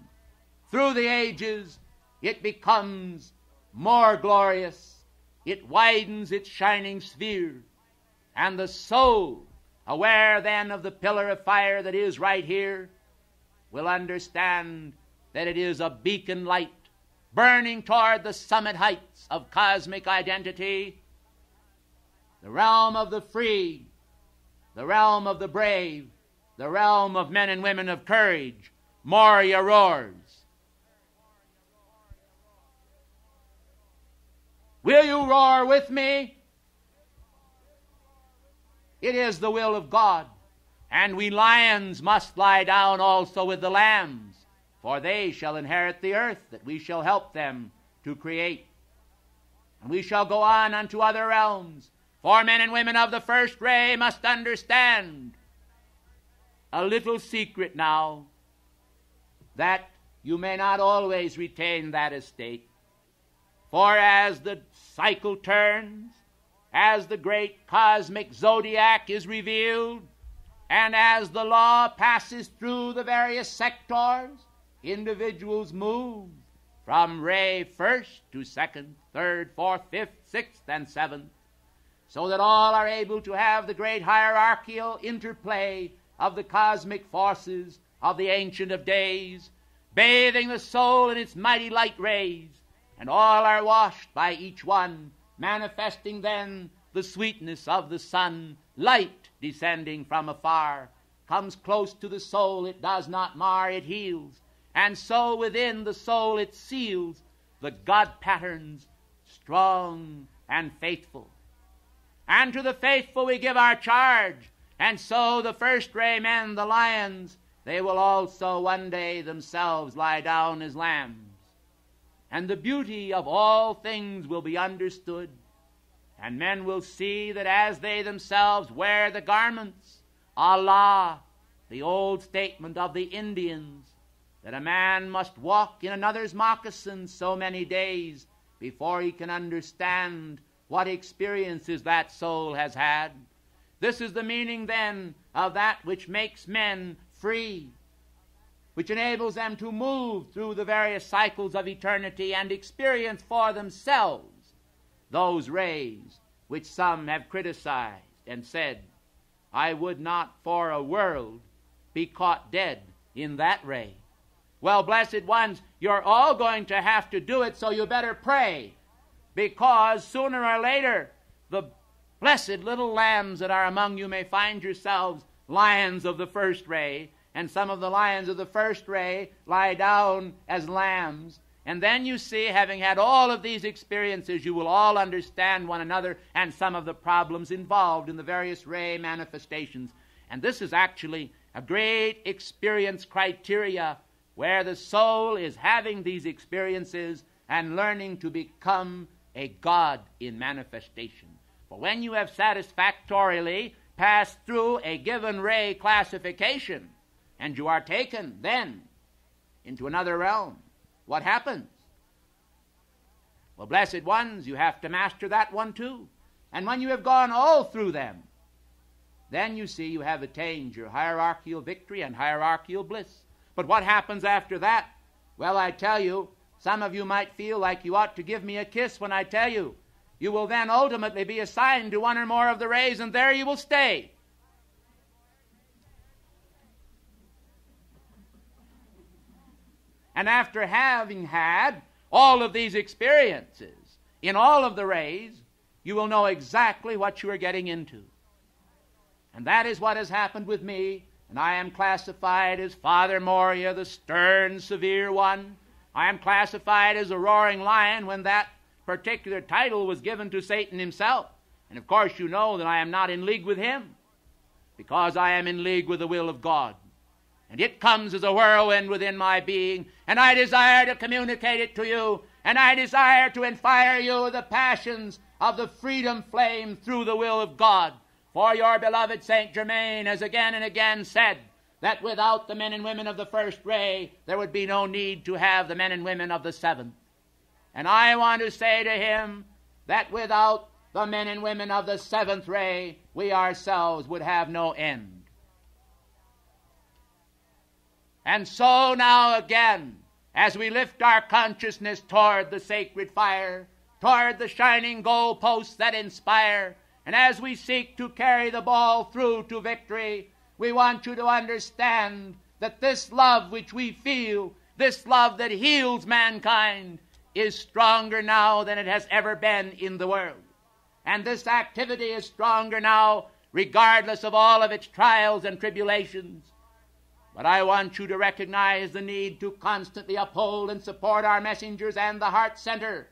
through the ages, it becomes more glorious. It widens its shining sphere. And the soul, aware then of the pillar of fire that is right here, will understand that it is a beacon light burning toward the summit heights of cosmic identity, the realm of the free, the realm of the brave, the realm of men and women of courage. Morya roars. Will you roar with me? It is the will of God. And we lions must lie down also with the lambs, for they shall inherit the earth, that we shall help them to create. And we shall go on unto other realms, for men and women of the first ray must understand a little secret now that you may not always retain that estate. For as the cycle turns, as the great cosmic zodiac is revealed, and as the law passes through the various sectors, individuals move from ray first to second, third, fourth, fifth, sixth, and seventh, so that all are able to have the great hierarchical interplay of the cosmic forces of the Ancient of Days, bathing the soul in its mighty light rays, and all are washed by each one manifesting then the sweetness of the sun, light descending from afar, comes close to the soul, it does not mar, it heals, and so within the soul it seals the God patterns strong and faithful. And to the faithful we give our charge, and so the first ray men, the lions, they will also one day themselves lie down as lambs and the beauty of all things will be understood. And men will see that as they themselves wear the garments, Allah, the old statement of the Indians, that a man must walk in another's moccasins so many days before he can understand what experiences that soul has had. This is the meaning then of that which makes men free which enables them to move through the various cycles of eternity and experience for themselves those rays which some have criticized and said, I would not for a world be caught dead in that ray. Well, blessed ones, you're all going to have to do it, so you better pray, because sooner or later, the blessed little lambs that are among you may find yourselves lions of the first ray and some of the lions of the first ray lie down as lambs. And then you see, having had all of these experiences, you will all understand one another and some of the problems involved in the various ray manifestations. And this is actually a great experience criteria where the soul is having these experiences and learning to become a God in manifestation. For when you have satisfactorily passed through a given ray classification, and you are taken then into another realm. What happens? Well, blessed ones, you have to master that one too. And when you have gone all through them, then you see you have attained your hierarchical victory and hierarchical bliss. But what happens after that? Well, I tell you, some of you might feel like you ought to give me a kiss when I tell you. You will then ultimately be assigned to one or more of the rays, and there you will stay And after having had all of these experiences in all of the rays, you will know exactly what you are getting into. And that is what has happened with me. And I am classified as Father Morya, the stern, severe one. I am classified as a roaring lion when that particular title was given to Satan himself. And of course, you know that I am not in league with him because I am in league with the will of God and it comes as a whirlwind within my being, and I desire to communicate it to you, and I desire to inspire you with the passions of the freedom flame through the will of God. For your beloved Saint Germain has again and again said that without the men and women of the first ray, there would be no need to have the men and women of the seventh. And I want to say to him that without the men and women of the seventh ray, we ourselves would have no end. And so now again, as we lift our consciousness toward the sacred fire, toward the shining goal posts that inspire, and as we seek to carry the ball through to victory, we want you to understand that this love which we feel, this love that heals mankind, is stronger now than it has ever been in the world. And this activity is stronger now, regardless of all of its trials and tribulations. But I want you to recognize the need to constantly uphold and support our messengers and the heart center,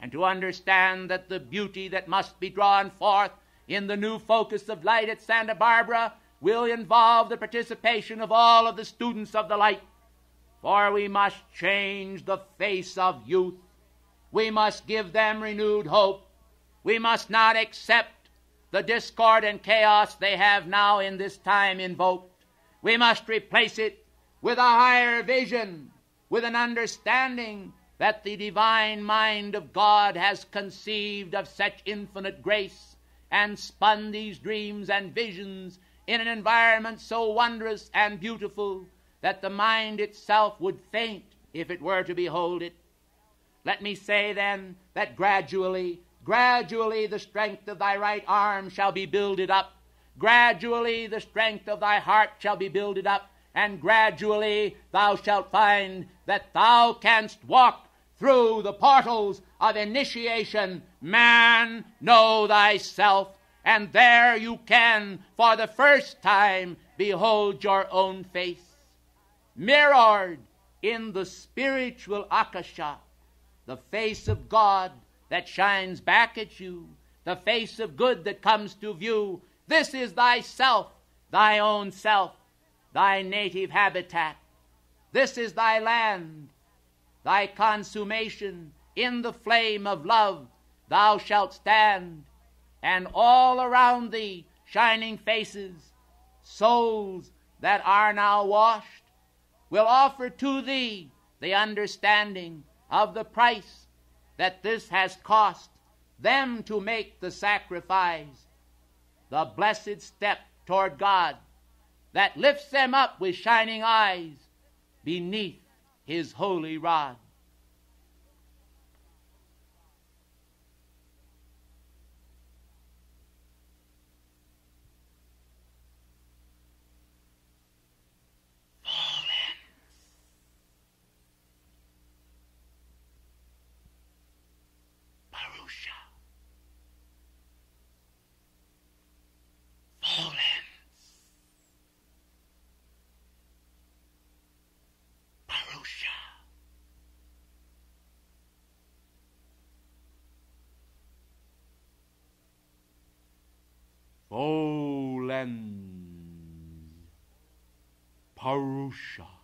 and to understand that the beauty that must be drawn forth in the new focus of light at Santa Barbara will involve the participation of all of the students of the light. For we must change the face of youth. We must give them renewed hope. We must not accept the discord and chaos they have now in this time invoked. We must replace it with a higher vision, with an understanding that the divine mind of God has conceived of such infinite grace and spun these dreams and visions in an environment so wondrous and beautiful that the mind itself would faint if it were to behold it. Let me say then that gradually, gradually the strength of thy right arm shall be builded up Gradually the strength of thy heart shall be builded up, and gradually thou shalt find that thou canst walk through the portals of initiation. Man, know thyself, and there you can, for the first time, behold your own face. Mirrored in the spiritual akasha, the face of God that shines back at you, the face of good that comes to view this is thyself, thy own self, thy native habitat. This is thy land, thy consummation. In the flame of love thou shalt stand, and all around thee shining faces, souls that are now washed, will offer to thee the understanding of the price that this has cost them to make the sacrifice the blessed step toward God that lifts them up with shining eyes beneath his holy rod. Olens Parusha.